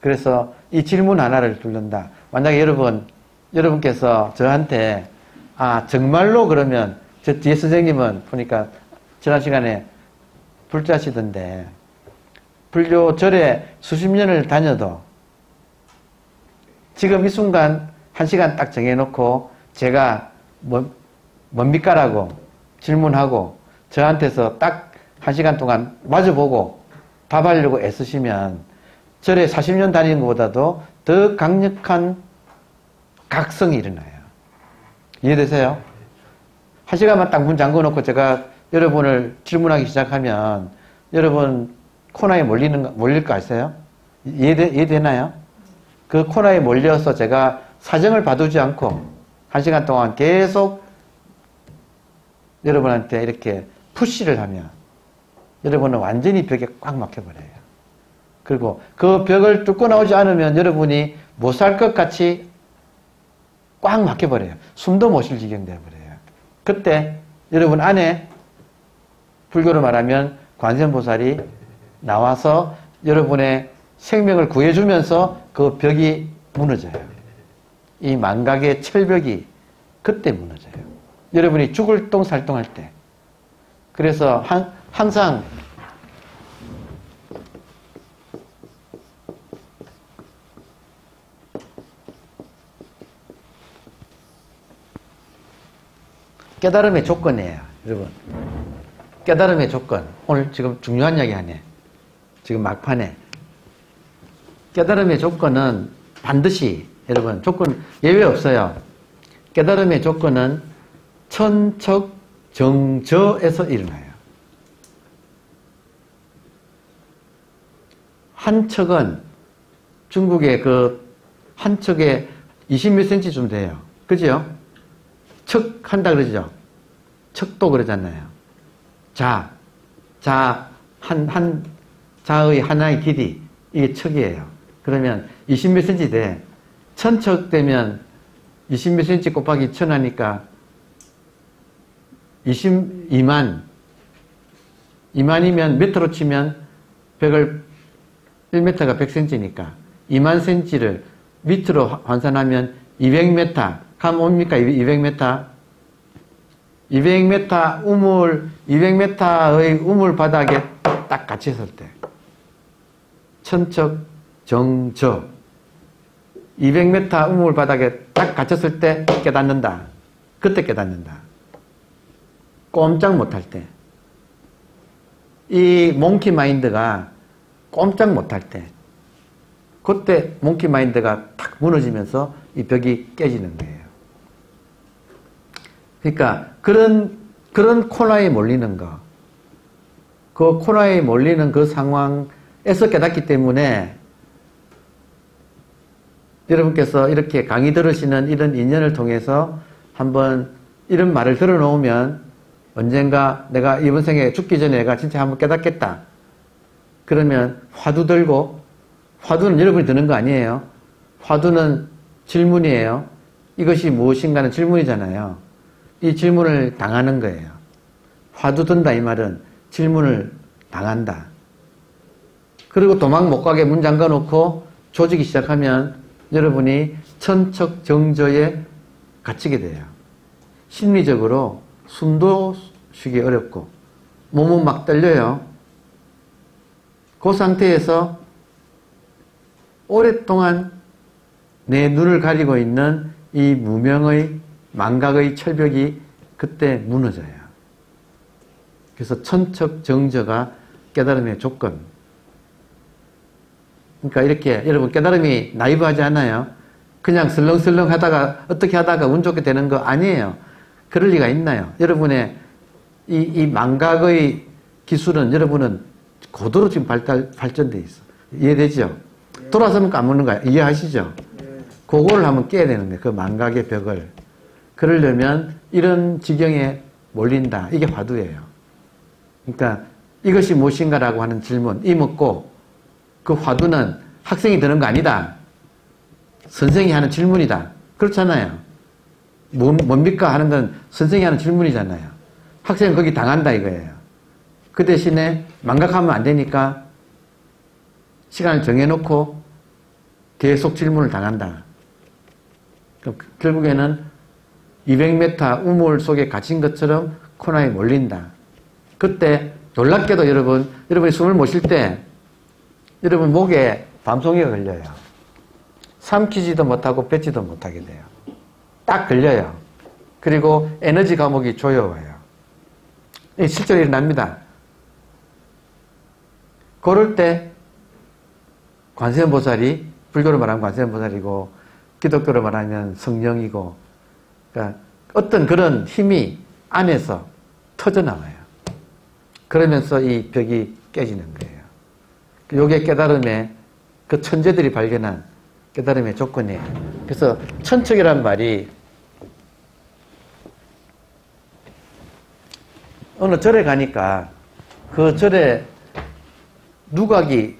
그래서 이 질문 하나를 뚫는다. 만약에 여러분, 여러분께서 저한테, 아, 정말로 그러면, 저 뒤에 선생님은 보니까 지난 시간에 불자시던데, 불교절에 수십 년을 다녀도 지금 이 순간 한 시간 딱 정해놓고 제가 뭐, 뭡니까라고 질문하고 저한테서 딱 한 시간 동안 마주보고 답하려고 애쓰시면 절에 40년 다니는 것보다도 더 강력한 각성이 일어나요. 이해되세요? 한 시간만 딱 문 잠궈 놓고 제가 여러분을 질문하기 시작하면 여러분 코너에 몰리는 거, 몰릴 거 아세요? 이해되, 이해되나요? 그 코너에 몰려서 제가 사정을 봐두지 않고 한 시간 동안 계속 여러분한테 이렇게 푸시를 하면 여러분은 완전히 벽에 꽉 막혀버려요. 그리고 그 벽을 뚫고 나오지 않으면 여러분이 못 살 것 같이 꽉 막혀버려요. 숨도 못 쉴 지경 되어버려요. 그때 여러분 안에 불교로 말하면 관세음보살이 나와서 여러분의 생명을 구해주면서 그 벽이 무너져요. 이 망각의 철벽이 그때 무너져요. 여러분이 죽을 똥 살똥할 때. 그래서 한, 항상 깨달음의 조건이에요. 여러분. 깨달음의 조건. 오늘 지금 중요한 이야기 하네. 지금 막판에. 깨달음의 조건은 반드시, 여러분, 조건 예외 없어요. 깨달음의 조건은 천척 정저에서 일어나요. 한 척은 중국의 그 한 척에 20몇 센치쯤 돼요. 그죠? 척 한다 그러죠? 척도 그러잖아요. 자, 자, 한, 한, 자의 하나의 길이, 이게 척이에요. 그러면 20몇 센치 돼. 천척 되면 20몇 센치 곱하기 천 하니까 22만, 2만이면 메트로 치면 100을, 1m가 100cm니까 2만 cm를 밑으로 환산하면 200m, 감 옵니까? 200m? 200m 우물, 200m의 우물 바닥에 딱 갇혔을 때. 천척, 정저. 200m 우물 바닥에 딱 갇혔을 때 깨닫는다. 그때 깨닫는다. 꼼짝 못할 때. 이 몽키 마인드가 꼼짝 못할 때. 그때 몽키 마인드가 탁 무너지면서 이 벽이 깨지는 거예요. 그러니까 그런 그런 코너에 몰리는 거, 그 코너에 몰리는 그 상황에서 깨닫기 때문에 여러분께서 이렇게 강의 들으시는 이런 인연을 통해서 한번 이런 말을 들어놓으면 언젠가 내가 이번 생에 죽기 전에 내가 진짜 한번 깨닫겠다. 그러면 화두 들고 화두는 여러분이 드는 거 아니에요. 화두는 질문이에요. 이것이 무엇인가는 질문이잖아요. 이 질문을 당하는 거예요. 화두 든다 이 말은 질문을 당한다. 그리고 도망 못 가게 문 잠가 놓고 조지기 시작하면 여러분이 천척 정저에 갇히게 돼요. 심리적으로 숨도 쉬기 어렵고 몸은 막 떨려요. 그 상태에서 오랫동안 내 눈을 가리고 있는 이 무명의 망각의 철벽이 그때 무너져요. 그래서 천척 정저가 깨달음의 조건. 그러니까 이렇게 여러분 깨달음이 나이브하지 않아요. 그냥 슬렁슬렁 하다가 어떻게 하다가 운 좋게 되는 거 아니에요. 그럴 리가 있나요? 여러분의 이, 이 망각의 기술은 여러분은 고도로 지금 발달, 발전돼 있어. 이해되죠? 돌아서면 까먹는 거야. 이해하시죠? 그거를 한번 깨야 되는데, 그 망각의 벽을. 그러려면 이런 지경에 몰린다. 이게 화두예요. 그러니까 이것이 무엇인가라고 하는 질문, 이먹고 그 화두는 학생이 드는 거 아니다. 선생이 하는 질문이다. 그렇잖아요. 뭐, 뭡니까? 하는 건 선생이 하는 질문이잖아요. 학생은 거기 당한다 이거예요. 그 대신에 망각하면 안 되니까 시간을 정해놓고 계속 질문을 당한다. 결국에는 200m 우물 속에 갇힌 것처럼 코너에 몰린다. 그때 놀랍게도 여러분, 여러분이 숨을 못 쉴 때 여러분 목에 밤송이가 걸려요. 삼키지도 못하고 뱉지도 못하게 돼요. 딱 걸려요. 그리고 에너지 과목이 조여와요. 실제로 일어납니다. 그럴 때 관세음보살이 불교로 말하면 관세음보살이고 기독교로 말하면 성령이고 그러니까 어떤 그런 힘이 안에서 터져나와요. 그러면서 이 벽이 깨지는 거예요. 요게 깨달음의 그 천재들이 발견한 깨달음의 조건이에요. 그래서 천척이란 말이 어느 절에 가니까 그 절에 누각이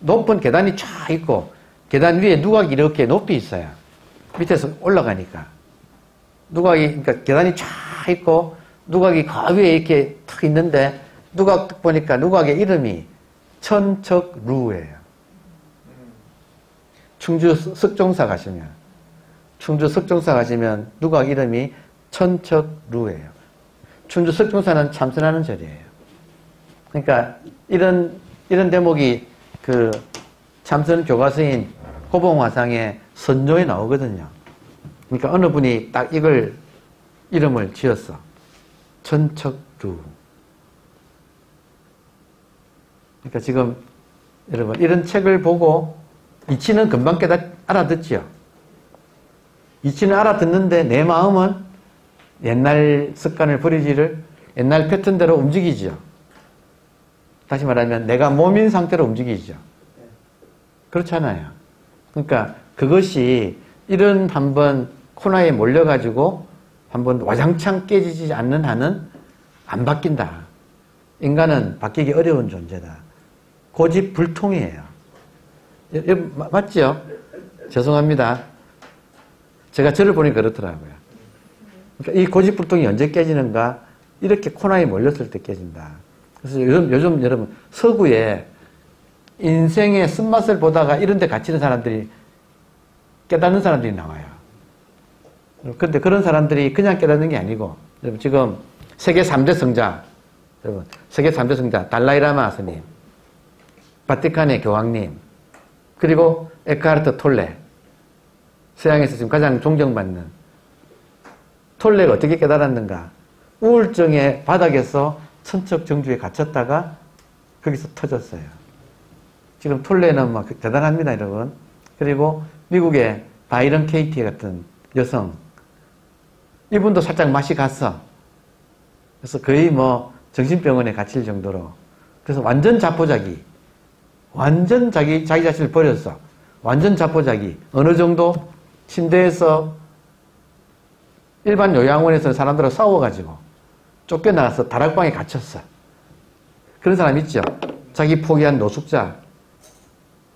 높은 계단이 쫙 있고 계단 위에 누각이 이렇게 높이 있어요. 밑에서 올라가니까 누각이 그러니까 계단이 쫙 있고 누각이 그 위에 이렇게 탁 있는데 누각 보니까 누각의 이름이 천척루예요. 충주 석종사 가시면 충주 석종사 가시면 누각 이름이 천척루예요. 충주 석종사는 참선하는 절이에요. 그러니까 이런 이런 대목이 그 참선 교과서인 호봉화상의 선조에 나오거든요. 그러니까 어느 분이 딱 이걸 이름을 지었어. 천척루. 그러니까 지금 여러분 이런 책을 보고 이치는 금방 깨닫 알아듣지요. 이치는 알아듣는데 내 마음은 옛날 습관을 버리지를 옛날 패턴대로 움직이죠. 다시 말하면 내가 몸인 상태로 움직이죠. 그렇잖아요. 그러니까 그것이 이런 한번 코너에 몰려가지고 한번 와장창 깨지지 않는 한은 안 바뀐다. 인간은 바뀌기 어려운 존재다. 고집 불통이에요. 맞죠? 죄송합니다. 제가 저를 보니 그렇더라고요. 그러니까 이 고집불통이 언제 깨지는가? 이렇게 코너에 몰렸을 때 깨진다. 그래서 요즘, 요즘 여러분 서구에 인생의 쓴맛을 보다가 이런 데 갇히는 사람들이 깨닫는 사람들이 나와요. 그런데 그런 사람들이 그냥 깨닫는 게 아니고 여러분 지금 세계 3대 성자 여러분 세계 3대 성자 달라이라마 스님 바티칸의 교황님 그리고 에카르트 톨레 서양에서 지금 가장 존경받는 톨레가 어떻게 깨달았는가 우울증의 바닥에서 천척 정주에 갇혔다가 거기서 터졌어요. 지금 톨레는 막 대단합니다, 여러분. 그리고 미국의 바이런 케이티 같은 여성. 이분도 살짝 맛이 갔어. 그래서 거의 뭐 정신병원에 갇힐 정도로. 그래서 완전 자포자기. 완전 자기, 자기 자신을 버렸어. 완전 자포자기. 어느 정도 침대에서 일반 요양원에서 사람들하고 싸워가지고 쫓겨나가서 다락방에 갇혔어. 그런 사람 있죠? 자기 포기한 노숙자.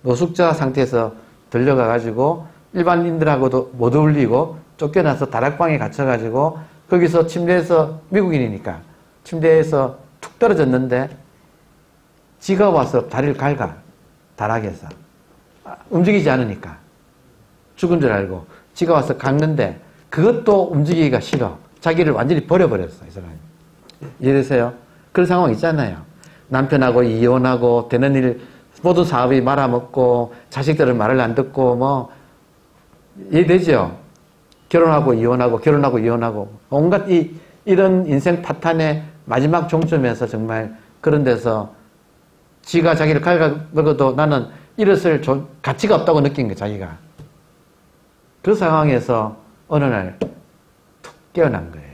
노숙자 상태에서 들려가가지고 일반인들하고도 못 어울리고 쫓겨나서 다락방에 갇혀가지고 거기서 침대에서 미국인이니까 침대에서 툭 떨어졌는데 지가 와서 다리를 갉아 다락에서 아, 움직이지 않으니까 죽은 줄 알고 지가 와서 깎는데 그것도 움직이기가 싫어 자기를 완전히 버려버렸어 이 사람이 이해되세요? 그런 상황 있잖아요 남편하고 이혼하고 되는 일 모든 사업이 말아먹고 자식들은 말을 안 듣고 뭐 이해되죠? 결혼하고 이혼하고 결혼하고 이혼하고 온갖 이 이런 인생 파탄의 마지막 종점에서 정말 그런 데서 지가 자기를 갈가먹어도 나는 이것을 가치가 없다고 느낀 거 자기가 그 상황에서 어느 날 툭 깨어난 거예요.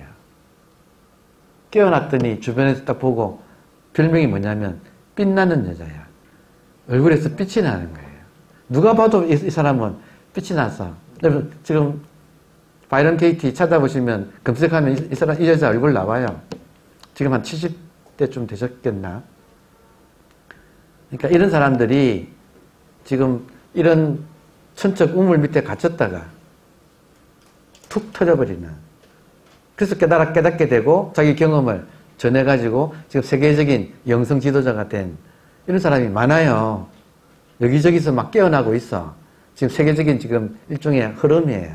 깨어났더니 주변에서 딱 보고 별명이 뭐냐면 빛나는 여자야. 얼굴에서 빛이 나는 거예요. 누가 봐도 이, 이 사람은 빛이 나서 여러분 지금 바이런 케이티 찾아보시면 검색하면 이, 이 사람 이 여자 얼굴 나와요. 지금 한 70대쯤 되셨겠나? 그러니까 이런 사람들이 지금 이런 천적 우물 밑에 갇혔다가 툭 터져버리는 그래서 깨달아 깨닫게 되고 자기 경험을 전해가지고 지금 세계적인 영성 지도자가 된 이런 사람이 많아요. 여기저기서 막 깨어나고 있어. 지금 세계적인 지금 일종의 흐름이에요.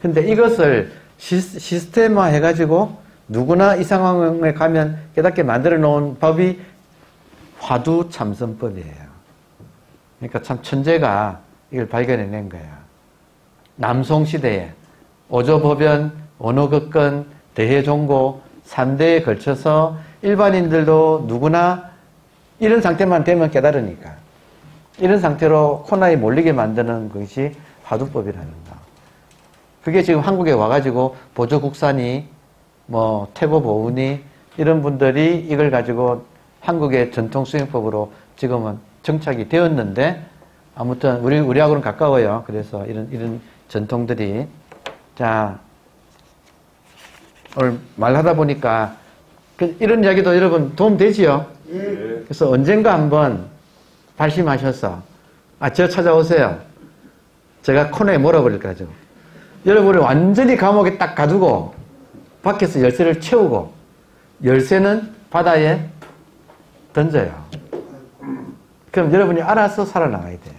근데 이것을 시스템화 해가지고 누구나 이 상황에 가면 깨닫게 만들어 놓은 법이 화두 참선법이에요. 그러니까 참 천재가 이걸 발견해낸 거야. 남송 시대에 오조법연, 원어극건, 대해종고 3대에 걸쳐서 일반인들도 누구나 이런 상태만 되면 깨달으니까 이런 상태로 코나에 몰리게 만드는 것이 화두법이라는 거. 그게 지금 한국에 와가지고 보조국산이 뭐 태고보은이 이런 분들이 이걸 가지고 한국의 전통 수행법으로 지금은 정착이 되었는데 아무튼 우리 우리하고는 가까워요. 그래서 이런 이런 전통들이 자 오늘 말하다 보니까 그 이런 이야기도 여러분 도움 되지요? 예. 그래서 언젠가 한번 발심하셔서 아 저 찾아오세요. 제가 코너에 몰아버릴 거죠. 여러분을 완전히 감옥에 딱 가두고 밖에서 열쇠를 채우고 열쇠는 바다에 던져요. 그럼 여러분이 알아서 살아나가야 돼.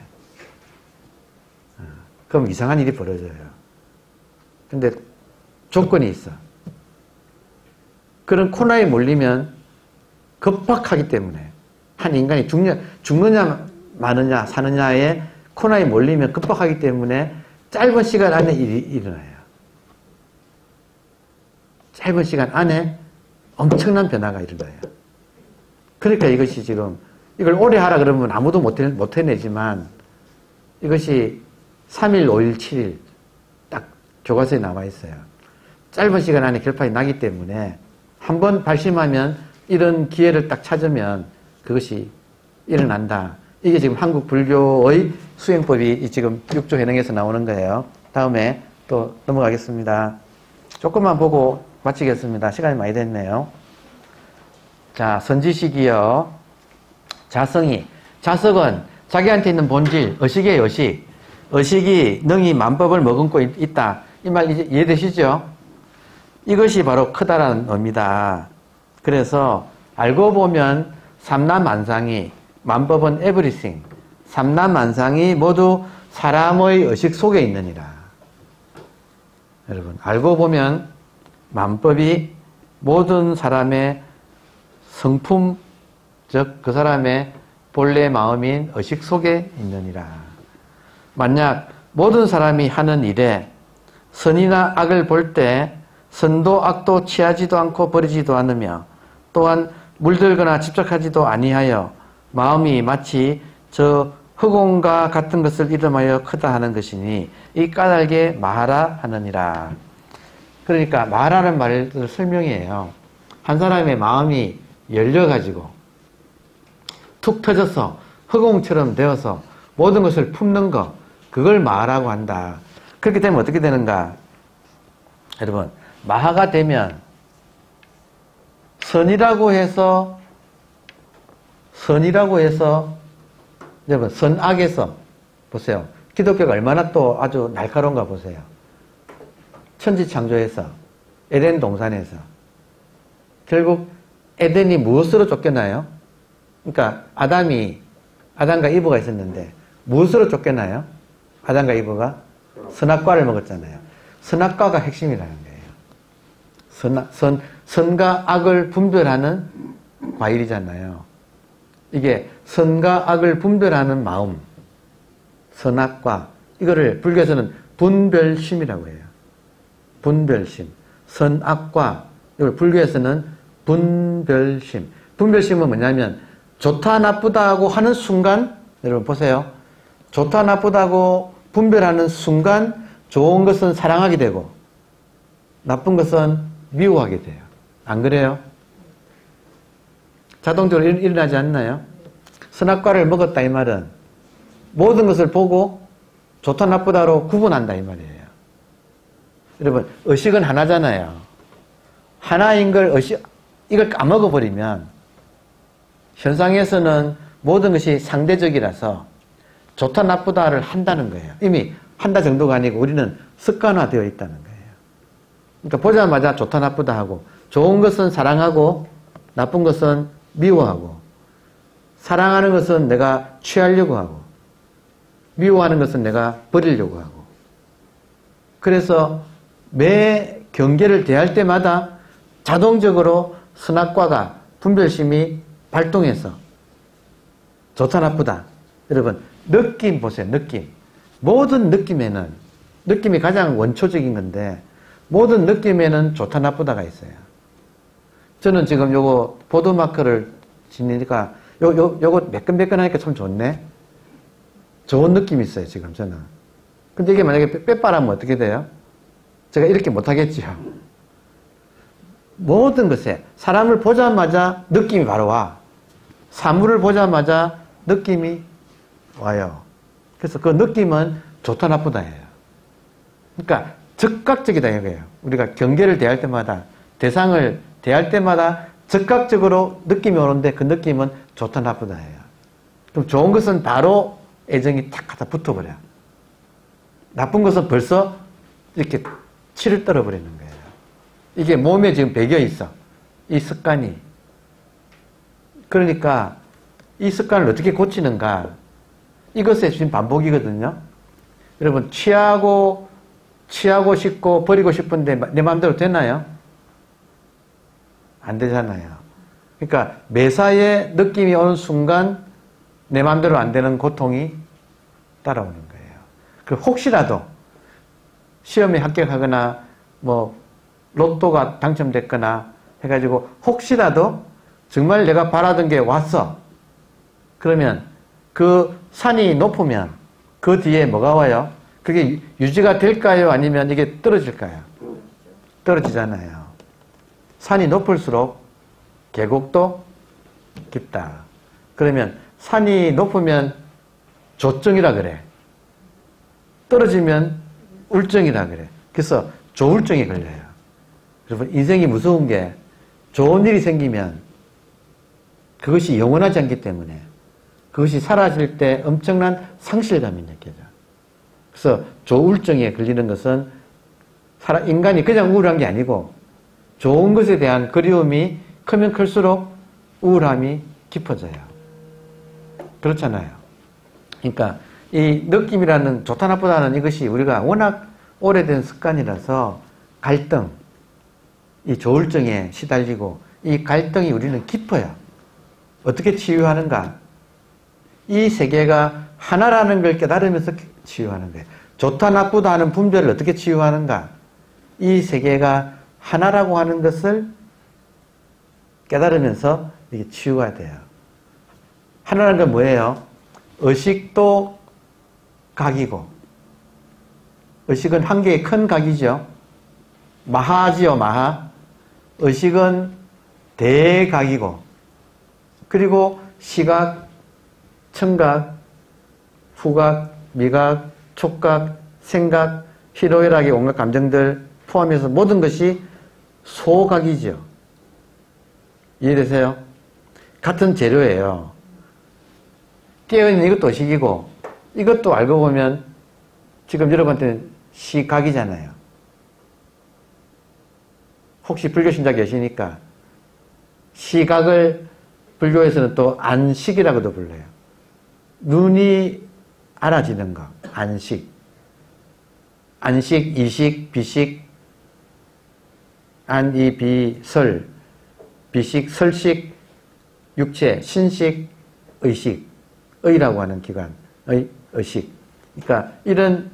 어, 그럼 이상한 일이 벌어져요. 근데 조건이 있어. 그런 코너에 몰리면 급박하기 때문에 한 인간이 죽냐, 죽느냐 마느냐 사느냐에 코너에 몰리면 급박하기 때문에 짧은 시간 안에 일이 일어나요. 짧은 시간 안에 엄청난 변화가 일어나요. 그러니까 이것이 지금 이걸 오래 하라 그러면 아무도 못, 해, 못 해내지만 이것이 3일, 5일, 7일 딱 교과서에 나와 있어요. 짧은 시간 안에 결판이 나기 때문에 한 번 발심하면 이런 기회를 딱 찾으면 그것이 일어난다. 이게 지금 한국 불교의 수행법이 지금 6조 해능에서 나오는 거예요. 다음에 또 넘어가겠습니다. 조금만 보고 마치겠습니다. 시간이 많이 됐네요. 자, 선지식이요. 자성이. 자석은 자기한테 있는 본질, 의식이에요, 의식. 의식이 능히 만법을 머금고 있다. 이 말 이해되시죠? 이것이 바로 크다라는 의미다. 그래서 알고 보면 삼남만상이 만법은 에브리싱. 삼남만상이 모두 사람의 의식 속에 있느니라. 여러분, 알고 보면 만법이 모든 사람의 성품, 즉 그 사람의 본래 마음인 의식 속에 있느니라. 만약 모든 사람이 하는 일에 선이나 악을 볼때 선도 악도 취하지도 않고 버리지도 않으며 또한 물들거나 집착하지도 아니하여 마음이 마치 저 흑온과 같은 것을 이름하여 크다 하는 것이니 이 까닭에 마하라 하느니라. 그러니까 마하라는 말을 설명이에요. 한 사람의 마음이 열려가지고 툭 터져서 허공처럼 되어서 모든 것을 품는 것 그걸 마하라고 한다. 그렇게 되면 어떻게 되는가? 여러분 마하가 되면 선이라고 해서 선이라고 해서 여러분 선악에서 보세요. 기독교가 얼마나 또 아주 날카로운가 보세요. 천지창조에서 에덴 동산에서 결국 에덴이 무엇으로 쫓겨나요? 그러니까 아담이 아담과 이브가 있었는데 무엇으로 쫓겨나요? 아담과 이브가 선악과를 먹었잖아요. 선악과가 핵심이라는 거예요. 선, 선, 선과 악을 분별하는 과일이잖아요. 이게 선과 악을 분별하는 마음, 선악과, 이거를 불교에서는 분별심이라고 해요. 분별심. 선악과, 이걸 불교에서는 분별심. 분별심은 뭐냐면, 좋다, 나쁘다고 하는 순간, 여러분 보세요. 좋다, 나쁘다고 분별하는 순간, 좋은 것은 사랑하게 되고, 나쁜 것은 미워하게 돼요. 안 그래요? 자동적으로 일, 어나지 않나요? 선악과를 먹었다 이 말은 모든 것을 보고 좋다 나쁘다로 구분한다 이 말이에요. 여러분 의식은 하나잖아요. 하나인 걸 의식 이걸 까먹어 버리면 현상에서는 모든 것이 상대적이라서 좋다 나쁘다를 한다는 거예요. 이미 한다 정도가 아니고 우리는 습관화되어 있다는 거예요. 그러니까 보자마자 좋다 나쁘다 하고 좋은 것은 사랑하고 나쁜 것은 미워하고 사랑하는 것은 내가 취하려고 하고 미워하는 것은 내가 버리려고 하고. 그래서 매 경계를 대할 때마다 자동적으로 선악과가 분별심이 발동해서 좋다 나쁘다. 여러분 느낌 보세요 느낌. 모든 느낌에는 느낌이 가장 원초적인 건데 모든 느낌에는 좋다 나쁘다가 있어요 저는 지금 요거 보드마크를 지니까 요, 요, 요거 매끈매끈하니까 참 좋네. 좋은 느낌이 있어요, 지금 저는. 근데 이게 만약에 빼빠라면 어떻게 돼요? 제가 이렇게 못하겠지요. 모든 것에 사람을 보자마자 느낌이 바로 와. 사물을 보자마자 느낌이 와요. 그래서 그 느낌은 좋다 나쁘다예요. 그러니까 즉각적이다 이거예요. 우리가 경계를 대할 때마다 대상을 대할 때마다 즉각적으로 느낌이 오는데 그 느낌은 좋다 나쁘다예요. 그럼 좋은 것은 바로 애정이 탁 갖다 붙어버려. 나쁜 것은 벌써 이렇게 치를 떨어버리는 거예요. 이게 몸에 지금 배겨 있어. 이 습관이. 그러니까 이 습관을 어떻게 고치는가. 이것의 지금 반복이거든요. 여러분, 취하고, 취하고 싶고 버리고 싶은데 내 마음대로 되나요? 안 되잖아요. 그러니까 매사에 느낌이 오는 순간 내 마음대로 안 되는 고통이 따라오는 거예요. 그 혹시라도 시험에 합격하거나 뭐 로또가 당첨됐거나 해가지고 혹시라도 정말 내가 바라던 게 왔어. 그러면 그 산이 높으면 그 뒤에 뭐가 와요? 그게 유지가 될까요? 아니면 이게 떨어질까요? 떨어지잖아요. 산이 높을수록 계곡도 깊다. 그러면 산이 높으면 조증이라 그래. 떨어지면 울증이라 그래. 그래서 조울증이 걸려요. 여러분 인생이 무서운 게 좋은 일이 생기면 그것이 영원하지 않기 때문에 그것이 사라질 때 엄청난 상실감이 느껴져. 그래서 조울증에 걸리는 것은 인간이 그냥 우울한 게 아니고 좋은 것에 대한 그리움이 크면 클수록 우울함이 깊어져요. 그렇잖아요. 그러니까 이 느낌이라는 좋다 나쁘다는 이것이 우리가 워낙 오래된 습관이라서 갈등, 이 조울증에 시달리고 이 갈등이 우리는 깊어요. 어떻게 치유하는가? 이 세계가 하나라는 걸 깨달으면서 치유하는 거예요. 좋다 나쁘다 하는 분별을 어떻게 치유하는가? 이 세계가 하나라고 하는 것을 깨달으면서 이게 치유가 돼요. 하나라는 건 뭐예요? 의식도 각이고, 의식은 한 개의 큰 각이죠. 마하지요, 마하. 의식은 대각이고, 그리고 시각, 청각, 후각, 미각, 촉각, 생각, 희로애락의 온갖 감정들 포함해서 모든 것이 소각이죠. 이해되세요? 같은 재료예요. 깨어있는 이것도 의식이고, 이것도 알고 보면 지금 여러분한테는 시각이잖아요. 혹시 불교 신자 계시니까 시각을 불교에서는 또 안식이라고도 불러요. 눈이 알아지는 거, 안식. 안식, 이식, 비식, 안, 이, 비, 설, 비식, 설식, 육체, 신식, 의식, 의라고 하는 기관, 의, 의식. 그러니까 이런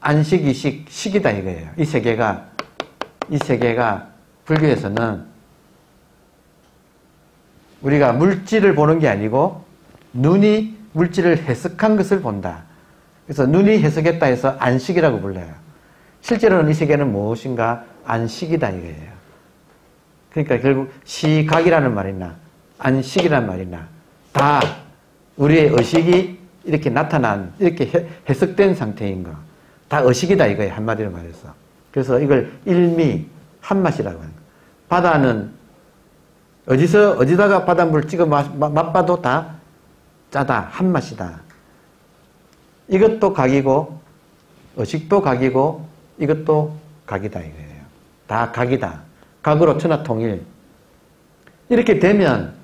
안식, 이식, 식이다 이거예요. 이 세 개가, 이 세 개가 불교에서는 우리가 물질을 보는 게 아니고 눈이 물질을 해석한 것을 본다. 그래서 눈이 해석했다 해서 안식이라고 불러요. 실제로는 이 세계는 무엇인가 안식이다 이거예요. 그러니까 결국 시각이라는 말이나 안식이라는 말이나 다 우리의 의식이 이렇게 나타난 이렇게 해석된 상태인 거. 다 의식이다 이거예요. 한마디로 말해서. 그래서 이걸 일미 한맛이라고 하는 거. 바다는 어디서 어디다가 바닷물 찍어 맛봐도 다 짜다 한 맛이다. 이것도 각이고 의식도 각이고 이것도 각이다 이거예요. 다 각이다. 각으로 천하 통일. 이렇게 되면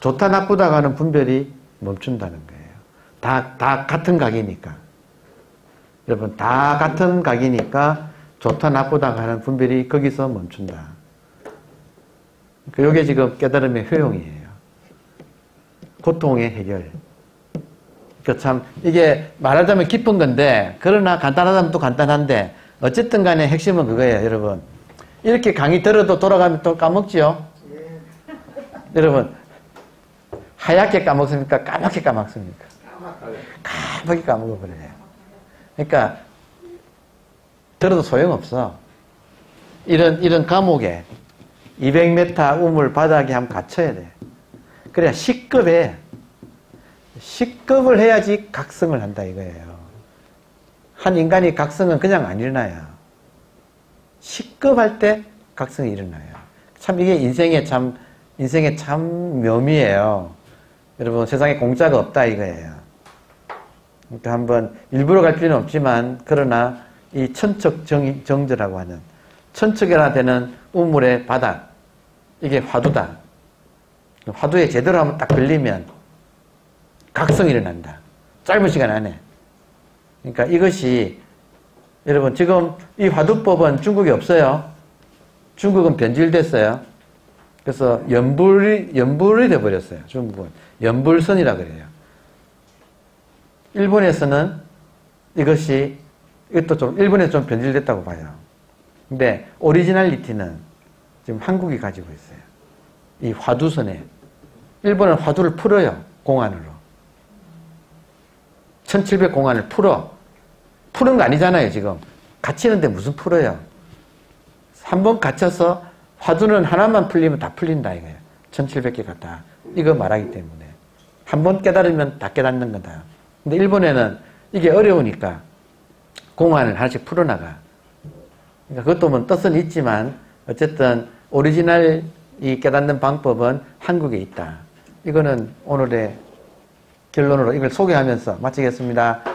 좋다 나쁘다 하는 분별이 멈춘다는 거예요. 다, 다 같은 각이니까. 여러분, 다 같은 각이니까 좋다 나쁘다 하는 분별이 거기서 멈춘다. 그러니까 이게 지금 깨달음의 효용이에요. 고통의 해결. 그 참, 이게 말하자면 깊은 건데, 그러나 간단하다면 또 간단한데, 어쨌든 간에 핵심은 그거예요, 여러분. 이렇게 강의 들어도 돌아가면 또 까먹지요? 예. 여러분, 하얗게 까먹습니까? 까맣게 까먹습니까? 까맣게 까먹어버려요. 그러니까, 들어도 소용없어. 이런, 이런 감옥에 200m 우물 바닥에 한번 갇혀야 돼. 그래야 식급에 식급을 해야지 각성을 한다 이거예요. 한 인간이 각성은 그냥 안 일어나요. 식급할 때 각성이 일어나요. 참 이게 인생의 참 인생의 참 묘미예요. 여러분 세상에 공짜가 없다 이거예요. 그러니까 한번 일부러 갈 필요는 없지만 그러나 이 천척 정, 정제라고 하는 천척이나 되는 우물의 바닥 이게 화두다. 화두에 제대로 한번 딱 걸리면 각성이 일어난다. 짧은 시간 안에. 그러니까 이것이 여러분 지금 이 화두법은 중국에 없어요. 중국은 변질됐어요. 그래서 연불이 연불이 돼 버렸어요. 중국은 연불선이라 그래요. 일본에서는 이것이 이것도 좀 일본에 좀 변질됐다고 봐요. 근데 오리지널리티는 지금 한국이 가지고 있어요. 이 화두선에 일본은 화두를 풀어요. 공안으로. 1700 공안을 풀어. 푸는 거 아니잖아요, 지금. 갇히는데 무슨 풀어요? 한 번 갇혀서 화두는 하나만 풀리면 다 풀린다, 이거예요. 1700개 같다. 이거 말하기 때문에. 한 번 깨달으면 다 깨닫는 거다. 근데 일본에는 이게 어려우니까 공안을 하나씩 풀어나가. 그러니까 그것도 뭐 뜻은 있지만 어쨌든 오리지널 이 깨닫는 방법은 한국에 있다. 이거는 오늘의 결론으로 이걸 소개하면서 마치겠습니다.